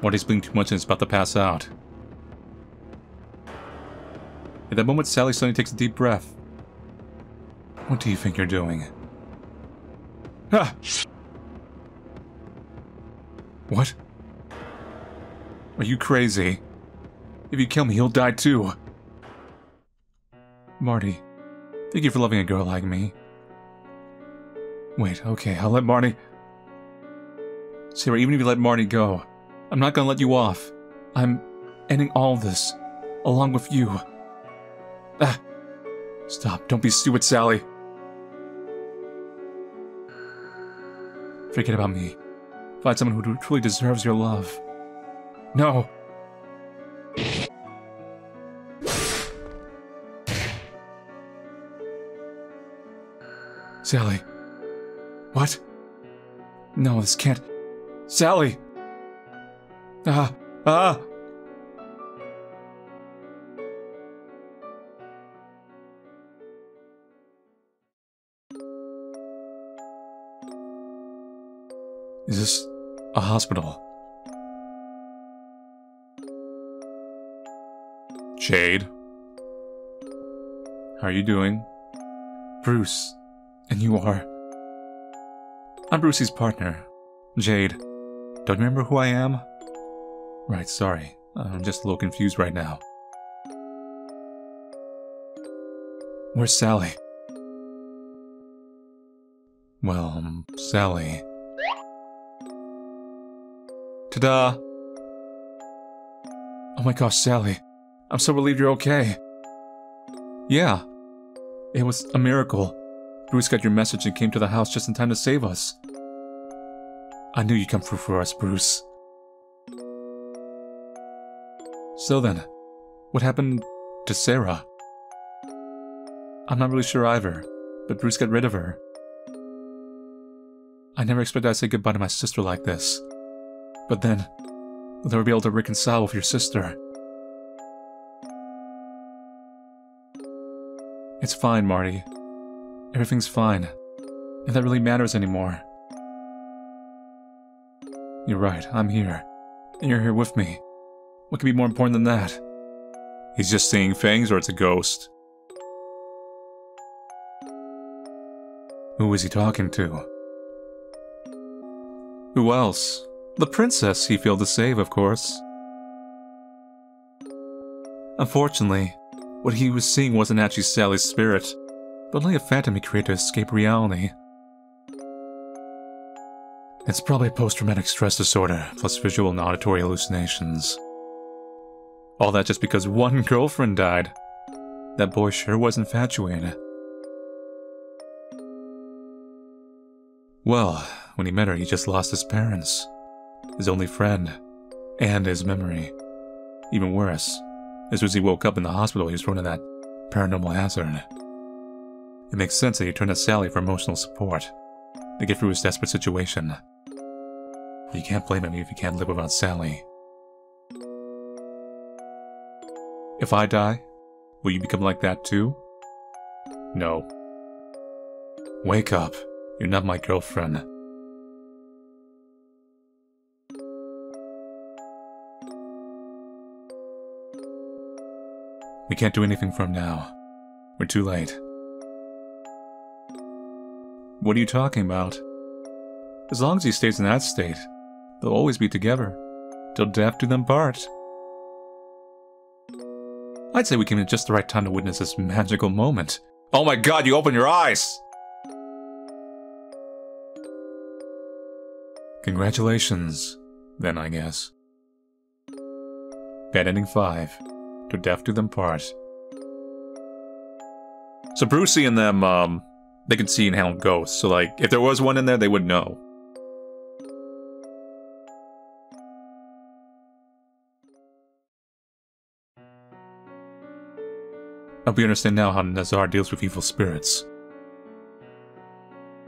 Speaker 1: Marty's bleeding too much and is about to pass out. At that moment, Sally suddenly takes a deep breath. What do you think you're doing? Ah! What? Are you crazy? If you kill me, he'll die too. Marty, thank you for loving a girl like me. Wait, okay, I'll let Marty... Sarah, even if you let Marty go, I'm not gonna let you off. I'm ending all this, along with you. Ah! Stop, don't be stupid, Sally. Forget about me. Find someone who truly deserves your love. No! Sally. What? No, this can't. Sally! Ah! Ah! Is this a hospital? Jade? How are you doing? Bruce, and you are? I'm Brucey's partner, Jade. Don't remember who I am? Right, sorry. I'm just a little confused right now. Where's Sally? Well, um, Sally. Ta-da! Oh my gosh, Sally. I'm so relieved you're okay. Yeah. It was a miracle. Bruce got your message and came to the house just in time to save us. I knew you'd come through for us, Bruce. So then, what happened to Sarah? I'm not really sure either, but Bruce got rid of her. I never expected I'd say goodbye to my sister like this. But then, will never be able to reconcile with your sister. It's fine, Marty. Everything's fine. If that really matters anymore. You're right, I'm here. And you're here with me. What could be more important than that? He's just seeing things or it's a ghost? Who is he talking to? Who else? The princess he failed to save, of course. Unfortunately, what he was seeing wasn't actually Sally's spirit, but only a phantom he created to escape reality. It's probably post-traumatic stress disorder, plus visual and auditory hallucinations. All that just because one girlfriend died. That boy sure was infatuated. Well, when he met her, he just lost his parents, his only friend, and his memory. Even worse, as soon as he woke up in the hospital, he was thrown in that paranormal hazard. It makes sense that he turned to Sally for emotional support to get through his desperate situation. You can't blame him if he can't live without Sally. If I die, will you become like that too? No. Wake up. You're not my girlfriend. We can't do anything from now. We're too late. What are you talking about? As long as he stays in that state, They'll always be together. Till death do them part. I'd say we came at just the right time to witness this magical moment. Oh my god, you open your eyes! Congratulations, then I guess. Bad ending 5. To death do them part. So Brucey and them, um, they can see and handle ghosts, so like, if there was one in there, they would know. I hope you understand now how Nazar deals with evil spirits.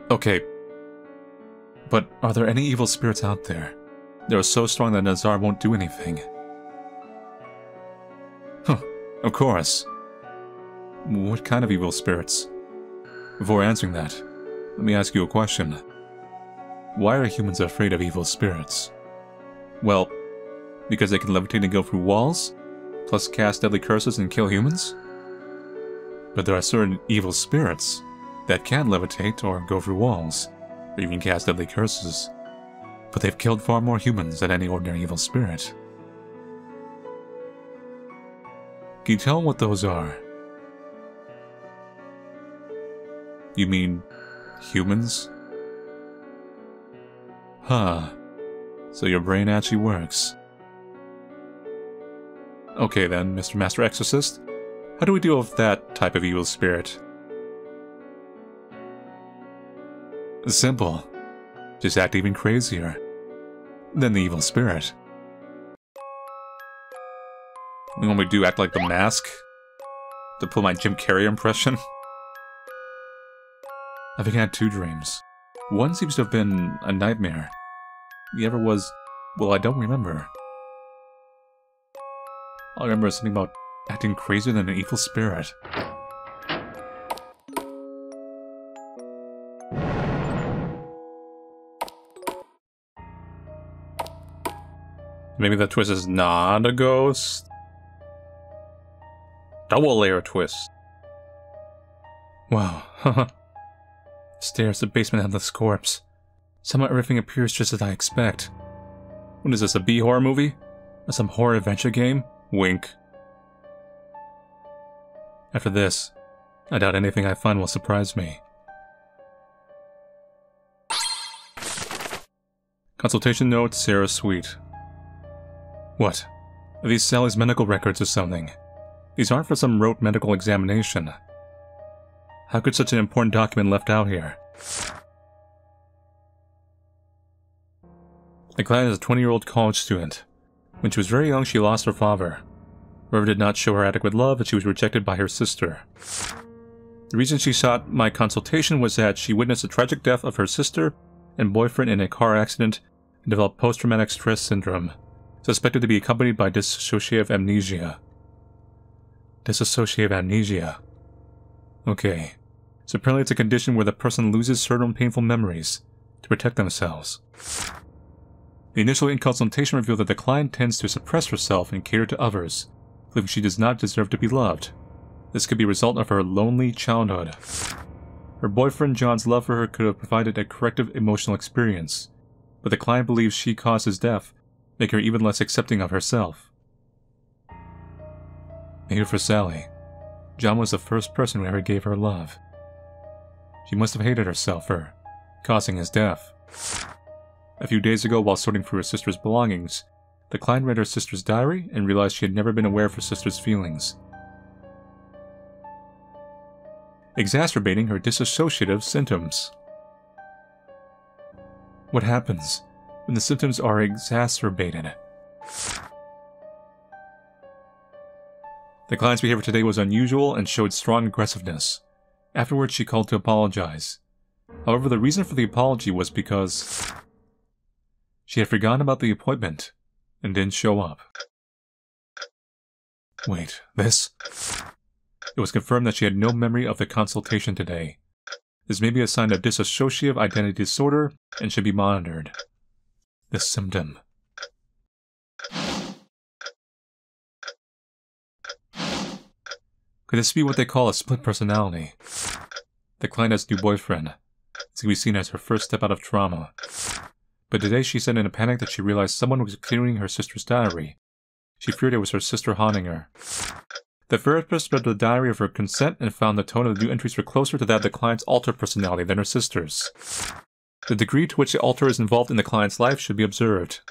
Speaker 1: Okay. But are there any evil spirits out there? They are so strong that Nazar won't do anything. Huh, of course. What kind of evil spirits? Before answering that, let me ask you a question. Why are humans afraid of evil spirits? Well, because they can levitate and go through walls, plus cast deadly curses and kill humans? But there are certain evil spirits that can levitate or go through walls, or even cast deadly curses. But they've killed far more humans than any ordinary evil spirit. Can you tell what those are? You mean humans? Huh. So your brain actually works. Okay then, Mr. Master Exorcist. How do we deal with that type of evil spirit? Simple. Just act even crazier than the evil spirit. Me to do act like the mask? To pull my Jim Carrey impression? I think I had two dreams. One seems to have been a nightmare. The other was, well, I don't remember. I remember something about acting crazier than an evil spirit. Maybe that twist is not a ghost? Double layer twist. Wow, Stairs, the basement of the corpse. Somehow everything appears just as I expect. What is this, a B-horror movie? Or some horror adventure game? Wink. After this, I doubt anything I find will surprise me. Consultation note, Sarah Sweet. What? Are these Sally's medical records or something? These aren't for some rote medical examination. How could such an important document left out here? The client is a 20-year-old college student. When she was very young, she lost her father. River did not show her adequate love and she was rejected by her sister. The reason she sought my consultation was that she witnessed the tragic death of her sister and boyfriend in a car accident and developed post-traumatic stress syndrome, suspected to be accompanied by dissociative amnesia. Dissociative amnesia. Okay, so apparently it's a condition where the person loses certain painful memories to protect themselves. The initial in consultation revealed that the client tends to suppress herself and cater to others, believing she does not deserve to be loved. This could be a result of her lonely childhood. Her boyfriend John's love for her could have provided a corrective emotional experience, but the client believes she caused his death, making her even less accepting of herself. Here for Sally, John was the first person who ever gave her love. She must have hated herself for causing his death. A few days ago, while sorting through her sister's belongings, the client read her sister's diary and realized she had never been aware of her sister's feelings. Exacerbating her dissociative symptoms. What happens when the symptoms are exacerbated? The client's behavior today was unusual and showed strong aggressiveness. Afterwards, she called to apologize. However, the reason for the apology was because she had forgotten about the appointment and didn't show up. Wait, this? It was confirmed that she had no memory of the consultation today. This may be a sign of dissociative identity disorder and should be monitored. This symptom. Could this be what they call a split personality? The client has a new boyfriend. This can be seen as her first step out of trauma. But today she said in a panic that she realized someone was clearing her sister's diary. She feared it was her sister haunting her. The therapist read the diary of her consent and found the tone of the new entries were closer to that of the client's alter personality than her sister's. The degree to which the alter is involved in the client's life should be observed.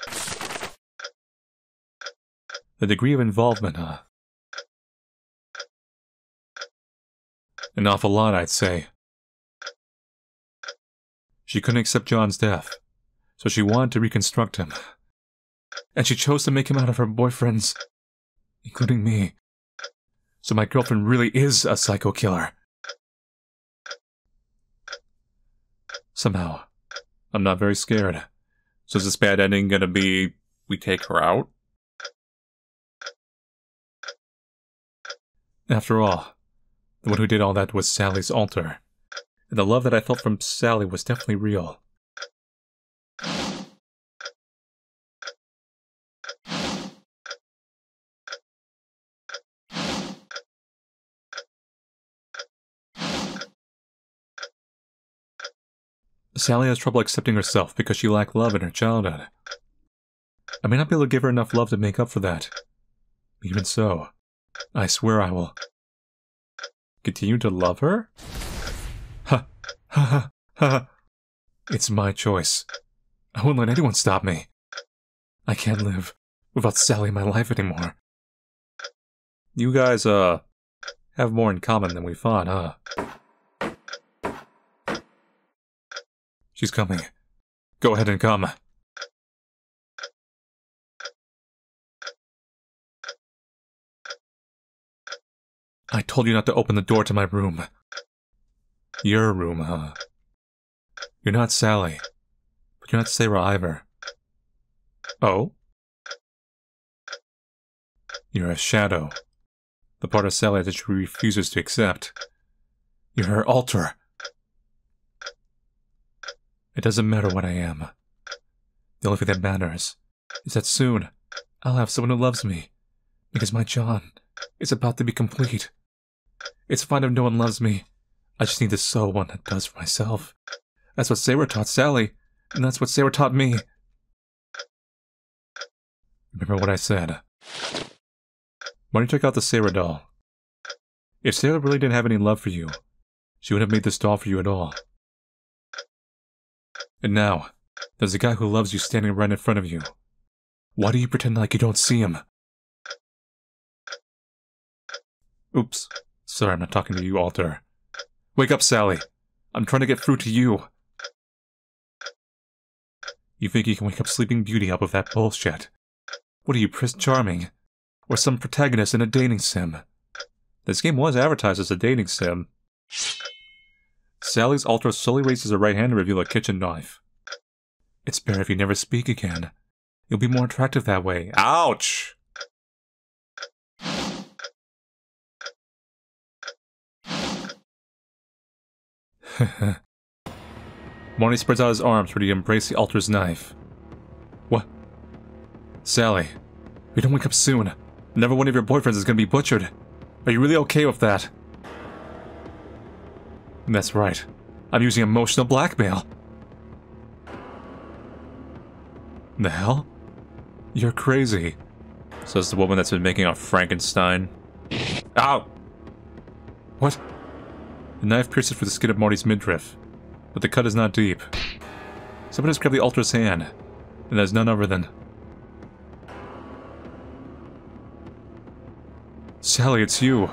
Speaker 1: The degree of involvement, huh? An awful lot, I'd say. She couldn't accept John's death so she wanted to reconstruct him. And she chose to make him out of her boyfriends, including me. So my girlfriend really is a psycho killer. Somehow, I'm not very scared. So is this bad ending gonna be we take her out? After all, the one who did all that was Sally's alter. And the love that I felt from Sally was definitely real. Sally has trouble accepting herself because she lacked love in her childhood. I may not be able to give her enough love to make up for that. Even so, I swear I will continue to love her? Ha, ha, ha, ha. It's my choice. I won't let anyone stop me. I can't live without Sally in my life anymore. You guys, uh, have more in common than we thought, huh? She's coming. Go ahead and come. I told you not to open the door to my room. Your room, huh? You're not Sally, but you're not Sarah either. Oh? You're a shadow. The part of Sally that she refuses to accept. You're her alter. It doesn't matter what I am. The only thing that matters is that soon I'll have someone who loves me. Because my John is about to be complete. It's fine if no one loves me. I just need to sow one that does for myself. That's what Sarah taught Sally, and that's what Sarah taught me. Remember what I said. Why don't you check out the Sarah doll? If Sarah really didn't have any love for you, she wouldn't have made this doll for you at all. And now, there's a guy who loves you standing right in front of you. Why do you pretend like you don't see him? Oops. Sorry, I'm not talking to you, Alter. Wake up, Sally. I'm trying to get through to you. You think you can wake up Sleeping Beauty up with that bullshit? What are you, Prince Charming? Or some protagonist in a dating sim? This game was advertised as a dating sim. Sally's alter slowly raises her right hand to reveal a kitchen knife. It's better if you never speak again. You'll be more attractive that way. Ouch! Marty spreads out his arms ready to embrace the alter's knife. What? Sally, if you don't wake up soon, never one of your boyfriends is gonna be butchered. Are you really okay with that? That's right. I'm using emotional blackmail. The hell? You're crazy, says the woman that's been making a Frankenstein. Ow! What? The knife pierces through the skin of Marty's midriff, but the cut is not deep. Someone has grabbed the alter's hand, and that is none other than... Sally, it's you!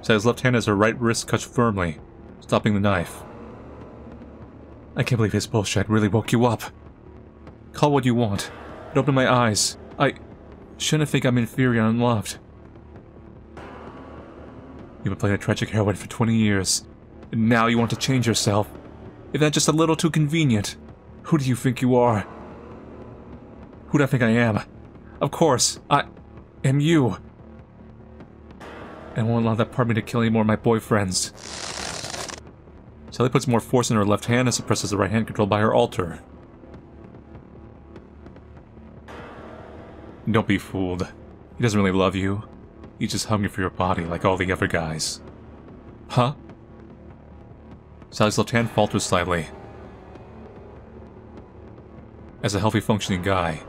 Speaker 1: Sally's left hand has her right wrist cut firmly, stopping the knife. I can't believe his bullshit really woke you up. Call what you want. It opened my eyes. I shouldn't think I'm inferior and unloved. You've been playing a tragic heroine for 20 years, and now you want to change yourself. Is that just a little too convenient? Who do you think you are? Who do I think I am? Of course, I am you. I won't allow that part of me to kill any more of my boyfriends. Sally puts more force in her left hand and suppresses the right hand controlled by her alter. Don't be fooled. He doesn't really love you. He's just hungry for your body like all the other guys. Huh? Sally's left hand falters slightly. As a healthy functioning guy,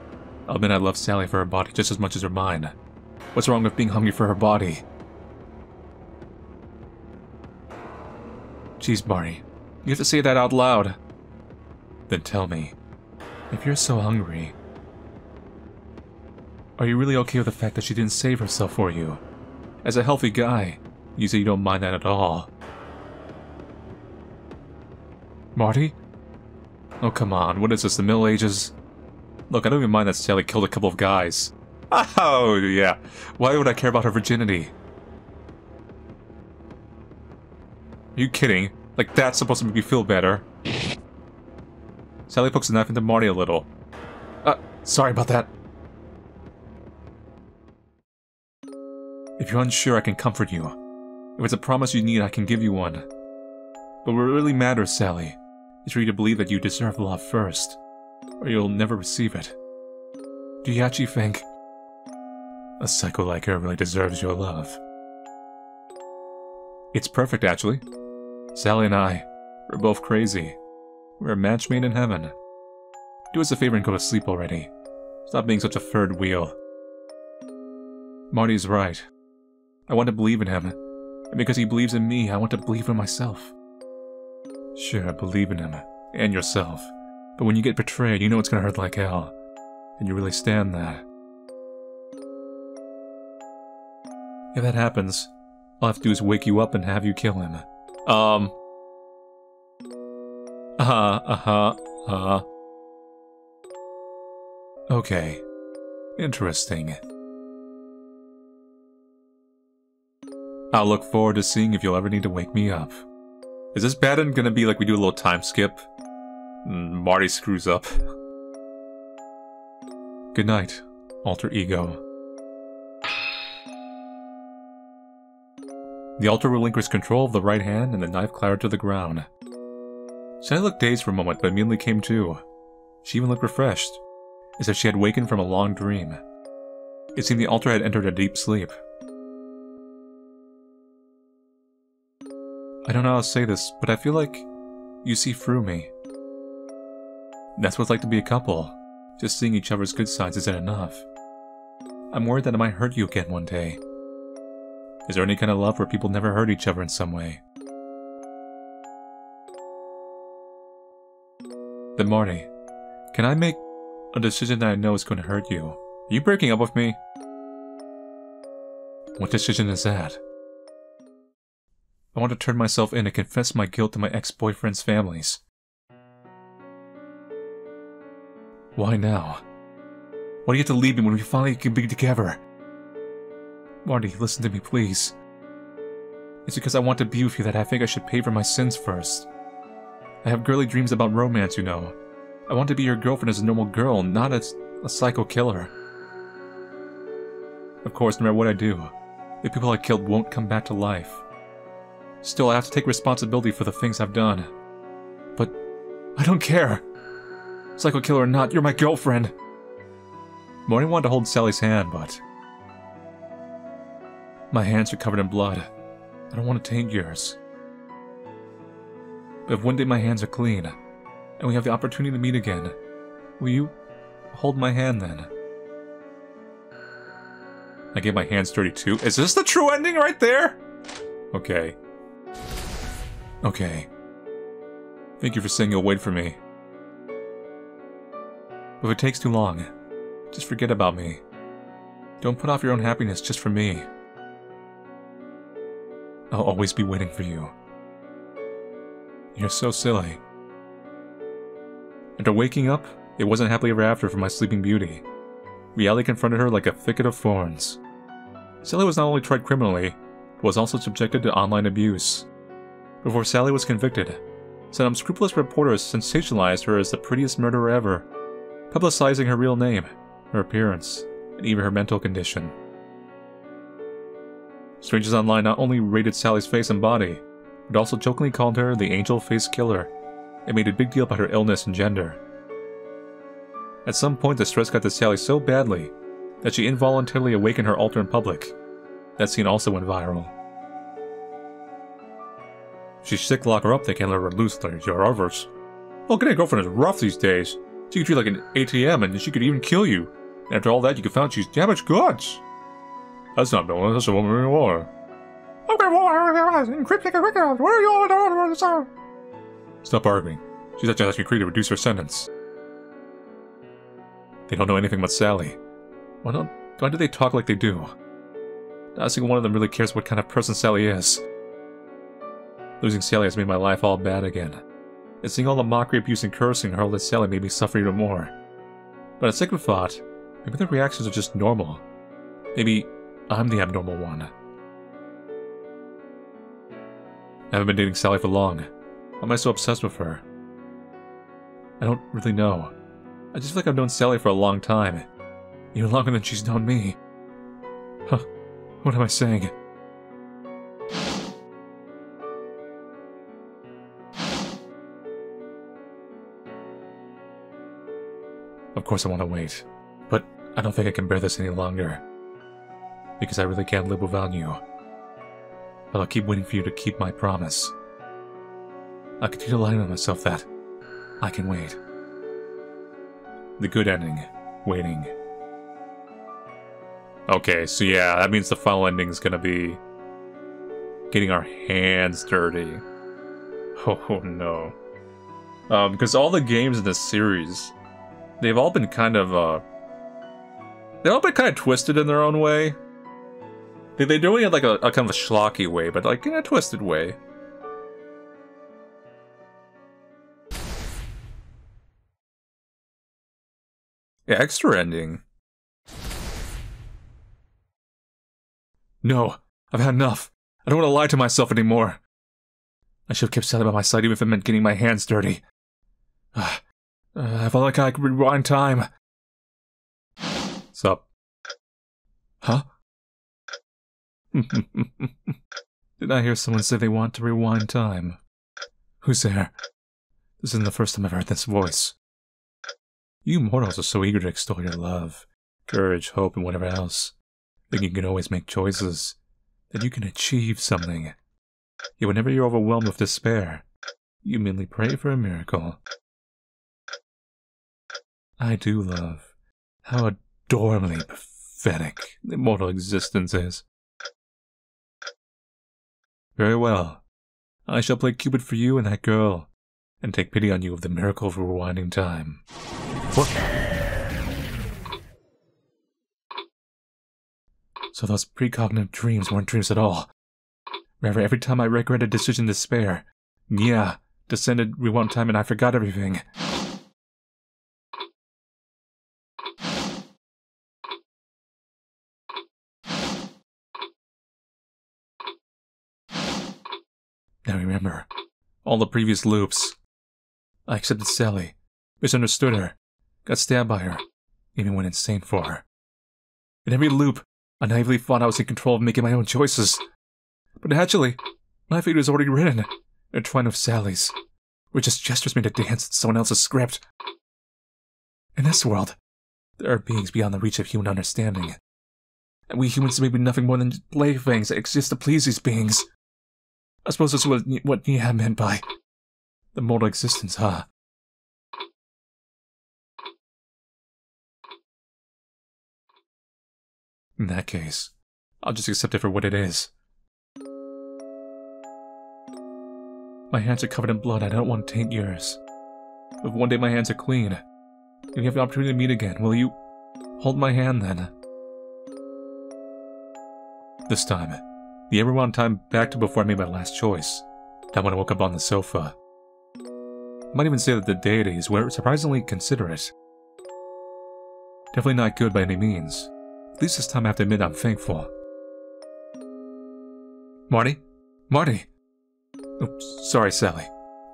Speaker 1: I'll admit I love Sally for her body just as much as her mind. What's wrong with being hungry for her body? Jeez, Barney, you have to say that out loud. Then tell me, if you're so hungry, are you really okay with the fact that she didn't save herself for you? As a healthy guy, you say you don't mind that at all. Marty? Oh, come on, what is this, the Middle Ages? Look, I don't even mind that Sally killed a couple of guys. Oh, yeah. Why would I care about her virginity? Are you kidding? Like, that's supposed to make you feel better. Sally pokes a knife into Marty a little. Uh, sorry about that. If you're unsure, I can comfort you. If it's a promise you need, I can give you one. But what really matters, Sally, is for you to believe that you deserve love first, or you'll never receive it. Do you actually think a psycho like her really deserves your love? It's perfect, actually. Sally and I, we're both crazy. We're a match made in heaven. Do us a favor and go to sleep already. Stop being such a third wheel. Marty's right. I want to believe in him. And because he believes in me, I want to believe in myself. Sure, believe in him. And yourself. But when you get betrayed, you know it's gonna hurt like hell. And you really stand that. If that happens, all I have to do is wake you up and have you kill him. Um. Uh-huh, uh-huh, Uh huh. Okay. Interesting. I'll look forward to seeing if you'll ever need to wake me up. Is this bad and gonna be like we do a little time skip? Mm, Marty screws up. Good night, alter ego. The alter relinquished control of the right hand and the knife clattered to the ground. Sally looked dazed for a moment but immediately came to. She even looked refreshed, as if she had wakened from a long dream. It seemed the alter had entered a deep sleep. I don't know how to say this, but I feel like you see through me. That's what it's like to be a couple. Just seeing each other's good sides isn't enough. I'm worried that I might hurt you again one day. Is there any kind of love where people never hurt each other in some way? Then Marty, can I make a decision that I know is going to hurt you? Are you breaking up with me? What decision is that? I want to turn myself in and confess my guilt to my ex-boyfriend's families. Why now? Why do you have to leave me when we finally can be together? Marty, listen to me, please. It's because I want to be with you that I think I should pay for my sins first. I have girly dreams about romance, you know. I want to be your girlfriend as a normal girl, not as a psycho killer. Of course, no matter what I do, the people I killed won't come back to life. Still, I have to take responsibility for the things I've done. But I don't care. Psycho killer or not, you're my girlfriend. Morning wanted to hold Sally's hand, but... My hands are covered in blood. I don't want to taint yours. But if one day my hands are clean, and we have the opportunity to meet again, will you hold my hand then. I get my hands dirty too. Is this the true ending right there? Okay. Okay. Thank you for saying you'll wait for me. If it takes too long, just forget about me. Don't put off your own happiness just for me. I'll always be waiting for you. You're so silly. After waking up, it wasn't happily ever after for my sleeping beauty. Reality confronted her like a thicket of thorns. Sally was not only tried criminally, but was also subjected to online abuse. Before Sally was convicted, some unscrupulous reporters sensationalized her as the prettiest murderer ever, publicizing her real name, her appearance, and even her mental condition. Strangers online not only rated Sally's face and body, but also jokingly called her the angel face killer and made a big deal about her illness and gender. At some point, the stress got to Sally so badly that she involuntarily awakened her alter in public. That scene also went viral. She's sick, lock her up, they can't let her loose like your others. Well, getting a girlfriend is rough these days. She could treat like an ATM and she could even kill you. And after all that, you could find she's damaged goods. That's not Bill, that's a woman you are. Okay, well. Where are you? All Stop arguing. She's actually asking Cree to reduce her sentence. They don't know anything about Sally. Why don't why do they talk like they do? Not a single one of them really cares what kind of person Sally is. Losing Sally has made my life all bad again. And seeing all the mockery, abuse, and cursing hurled at Sally made me suffer even more. But a second thought, maybe the reactions are just normal. Maybe I'm the abnormal one. I haven't been dating Sally for long. Why am I so obsessed with her? I don't really know. I just feel like I've known Sally for a long time. Even longer than she's known me. Huh. What am I saying? Of course I want to wait, but I don't think I can bear this any longer. Because I really can't live without you. But I'll keep waiting for you to keep my promise. I'll continue lying to myself that I can wait. The good ending. Waiting. Okay, so yeah, that means the final ending is gonna be getting our hands dirty. Oh no. Um, because all the games in this series, they've all been kind of, uh, they've all been kind of twisted in their own way. They, they're doing it like a, a kind of a schlocky way, but like in a twisted way. Yeah, extra ending. No, I've had enough. I don't want to lie to myself anymore. I should have kept Sally by my side even if it meant getting my hands dirty. Uh, I felt like I could rewind time. Sup? Huh? Did I hear someone say they want to rewind time? Who's there? This isn't the first time I've heard this voice. You mortals are so eager to extol your love, courage, hope, and whatever else, thinking you can always make choices, that you can achieve something. Yet whenever you're overwhelmed with despair, you merely pray for a miracle. I do love how adorably pathetic the mortal existence is. Very well. I shall play Cupid for you and that girl, and take pity on you of the miracle of rewinding time. What? So those precognitive dreams weren't dreams at all. Rather, every time I regretted decision despair, yeah, descended rewound time and I forgot everything. Now remember, all the previous loops. I accepted Sally, misunderstood her, got stabbed by her, even went insane for her. In every loop, I naively thought I was in control of making my own choices. But actually, my fate was already written, a twine of Sally's. We're just gestures me to dance in someone else's script. In this world, there are beings beyond the reach of human understanding. And we humans may be nothing more than playthings that exist to please these beings. I suppose that's what, what Nia meant by the mortal existence, huh? In that case, I'll just accept it for what it is. My hands are covered in blood, I don't want to taint yours. If one day my hands are clean, and we have the opportunity to meet again, will you hold my hand then? This time the everyone time back to before I made my last choice. Not when I woke up on the sofa. I might even say that the deities were surprisingly considerate. Definitely not good by any means. At least this time I have to admit I'm thankful. Marty? Marty! Oops, sorry, Sally.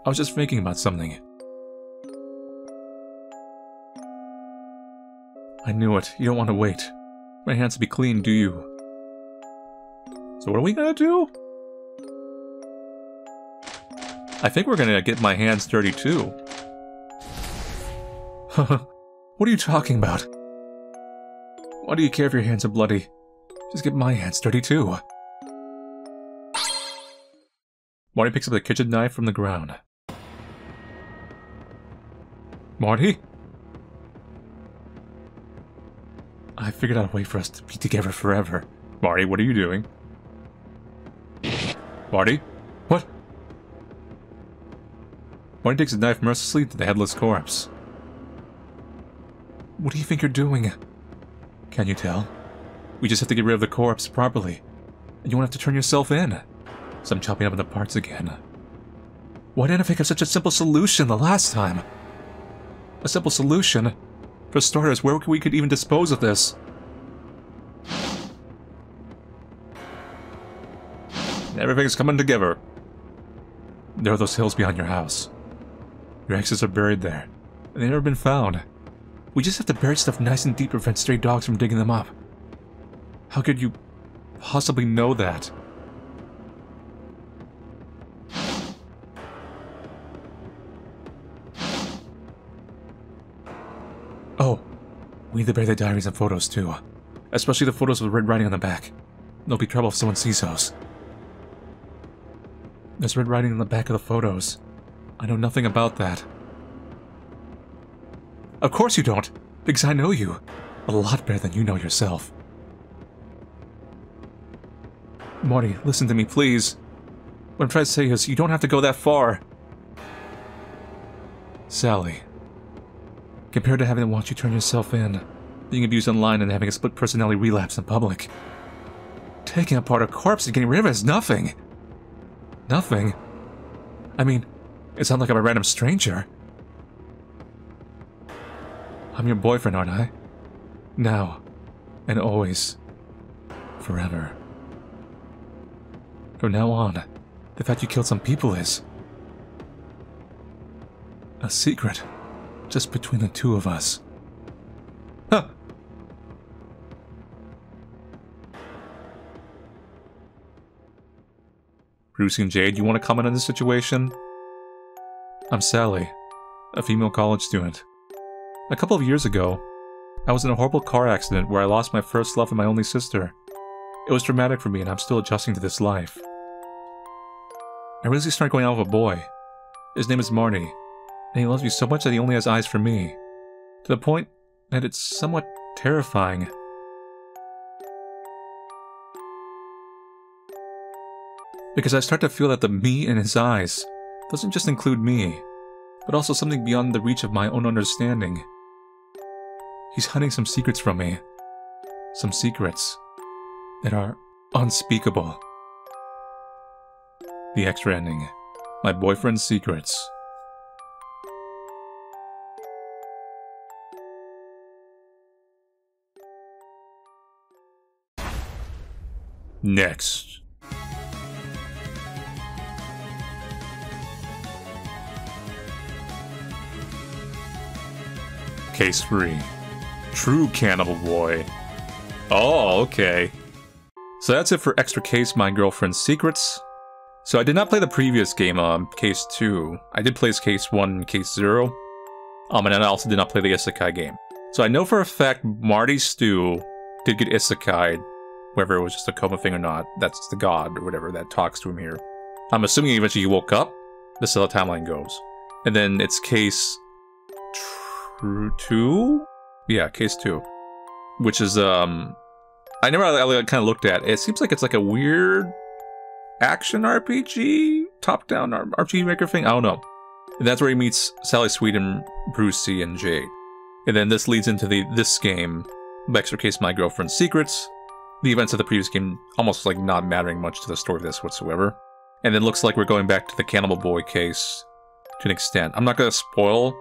Speaker 1: I was just thinking about something. I knew it. You don't want to wait. My hands to be clean, do you? So what are we gonna do? I think we're gonna get my hands dirty too. what are you talking about? Why do you care if your hands are bloody? Just get my hands dirty too. Marty picks up the kitchen knife from the ground. Marty? I figured out a way for us to be together forever. Marty, what are you doing? Marty? What? Marty takes a knife mercilessly to the headless corpse. What do you think you're doing? Can you tell? We just have to get rid of the corpse properly. And you won't have to turn yourself in. So I'm chopping up into parts again. Why didn't I think of such a simple solution the last time? A simple solution? For starters, where we could even dispose of this? Everything's coming together. There are those hills behind your house. Your exes are buried there, and they've never been found. We just have to bury stuff nice and deep to prevent stray dogs from digging them up. How could you possibly know that? Oh, we need to bury the diaries and photos too. Especially the photos with red writing on the back. There'll be trouble if someone sees those. There's red writing on the back of the photos. I know nothing about that. Of course you don't, because I know you. A lot better than you know yourself. Marty, listen to me, please. What I'm trying to say is, you don't have to go that far. Sally. Compared to having to watch you turn yourself in, being abused online and having a split personality relapse in public. Taking apart a corpse and getting rid of it is nothing. Nothing. I mean, it's not like I'm a random stranger. I'm your boyfriend, aren't I? Now. And always. Forever. From now on, the fact you killed some people is... A secret. Just between the two of us. Brucey and Jade, you want to comment on this situation? I'm Sally, a female college student. A couple of years ago, I was in a horrible car accident where I lost my first love and my only sister. It was traumatic for me and I'm still adjusting to this life. I recently started going out with a boy. His name is Marty, and he loves me so much that he only has eyes for me. To the point that it's somewhat terrifying. Because I start to feel that the me in his eyes doesn't just include me, but also something beyond the reach of my own understanding. He's hiding some secrets from me. Some secrets that are unspeakable. The extra ending My Boyfriend's Secrets. Next. Case 3. True Cannibal Boy. Oh, okay. So that's it for Extra Case My Girlfriend's Secrets. So I did not play the previous game, um, Case 2. I did play Case 1 and Case 0. Um, and I also did not play the Isekai game. So I know for a fact Marty Stu did get Isekai, whether it was just a coma thing or not. That's the god or whatever that talks to him here. I'm assuming eventually he woke up. This is how the timeline goes. And then it's Case two? Yeah, case two. Which is, um, I never I, kind of looked at. It. seems like it's like a weird action RPG, top-down RPG maker thing. I don't know. And that's where he meets Sally Sweet and Brucey and Jade. And then this leads into the this game, Extra Case My Girlfriend's Secrets. The events of the previous game almost like not mattering much to the story of this whatsoever. And then looks like we're going back to the Cannibal Boy case to an extent. I'm not going to spoil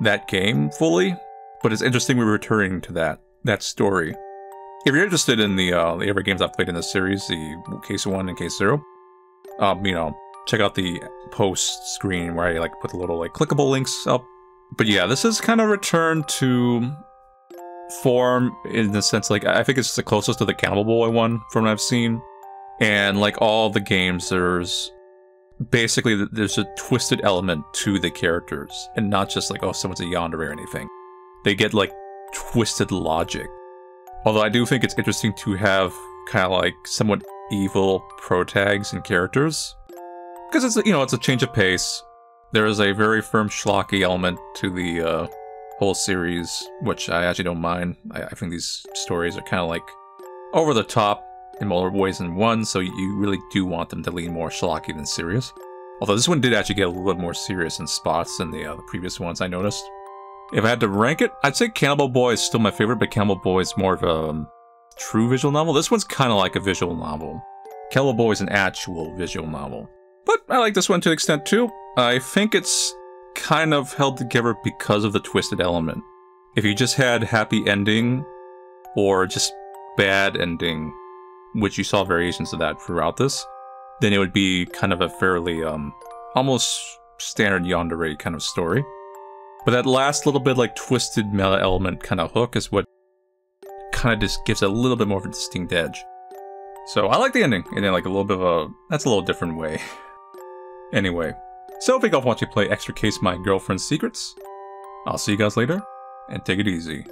Speaker 1: that game fully, but it's interesting we're returning to that that story. If you're interested in the uh, the other games I've played in this series, the Case One and Case Zero, um, you know, check out the post screen where I like put the little like clickable links up. But yeah, this is kind of return to form in the sense like I think it's the closest to the Cannibal Boy one from what I've seen. And like all the games, there's basically there's a twisted element to the characters, and not just like oh someone's a yandere or anything. They get like twisted logic. Although I do think it's interesting to have kind of like somewhat evil protags and characters because it's you know it's a change of pace. There is a very firm schlocky element to the uh, whole series, which I actually don't mind. I, I think these stories are kind of like over the top in more ways than one, so you really do want them to lean more schlocky than serious. Although this one did actually get a little bit more serious in spots than the, uh, the previous ones I noticed. If I had to rank it, I'd say Cannibal Boy is still my favorite, but Cannibal Boy is more of a um, true visual novel. This one's kind of like a visual novel. Cannibal Boy is an actual visual novel. But I like this one to an extent too. I think it's kind of held together because of the twisted element. If you just had happy ending or just bad ending, which you saw variations of that throughout this, then it would be kind of a fairly um almost standard yandere kind of story. But that last little bit like twisted meta element kind of hook is what kind of just gives a little bit more of a distinct edge. So I like the ending, and then like a little bit of a that's a little different way. anyway, so thank you all for watching play Extra Case My Girlfriend's Secrets. I'll see you guys later, and take it easy.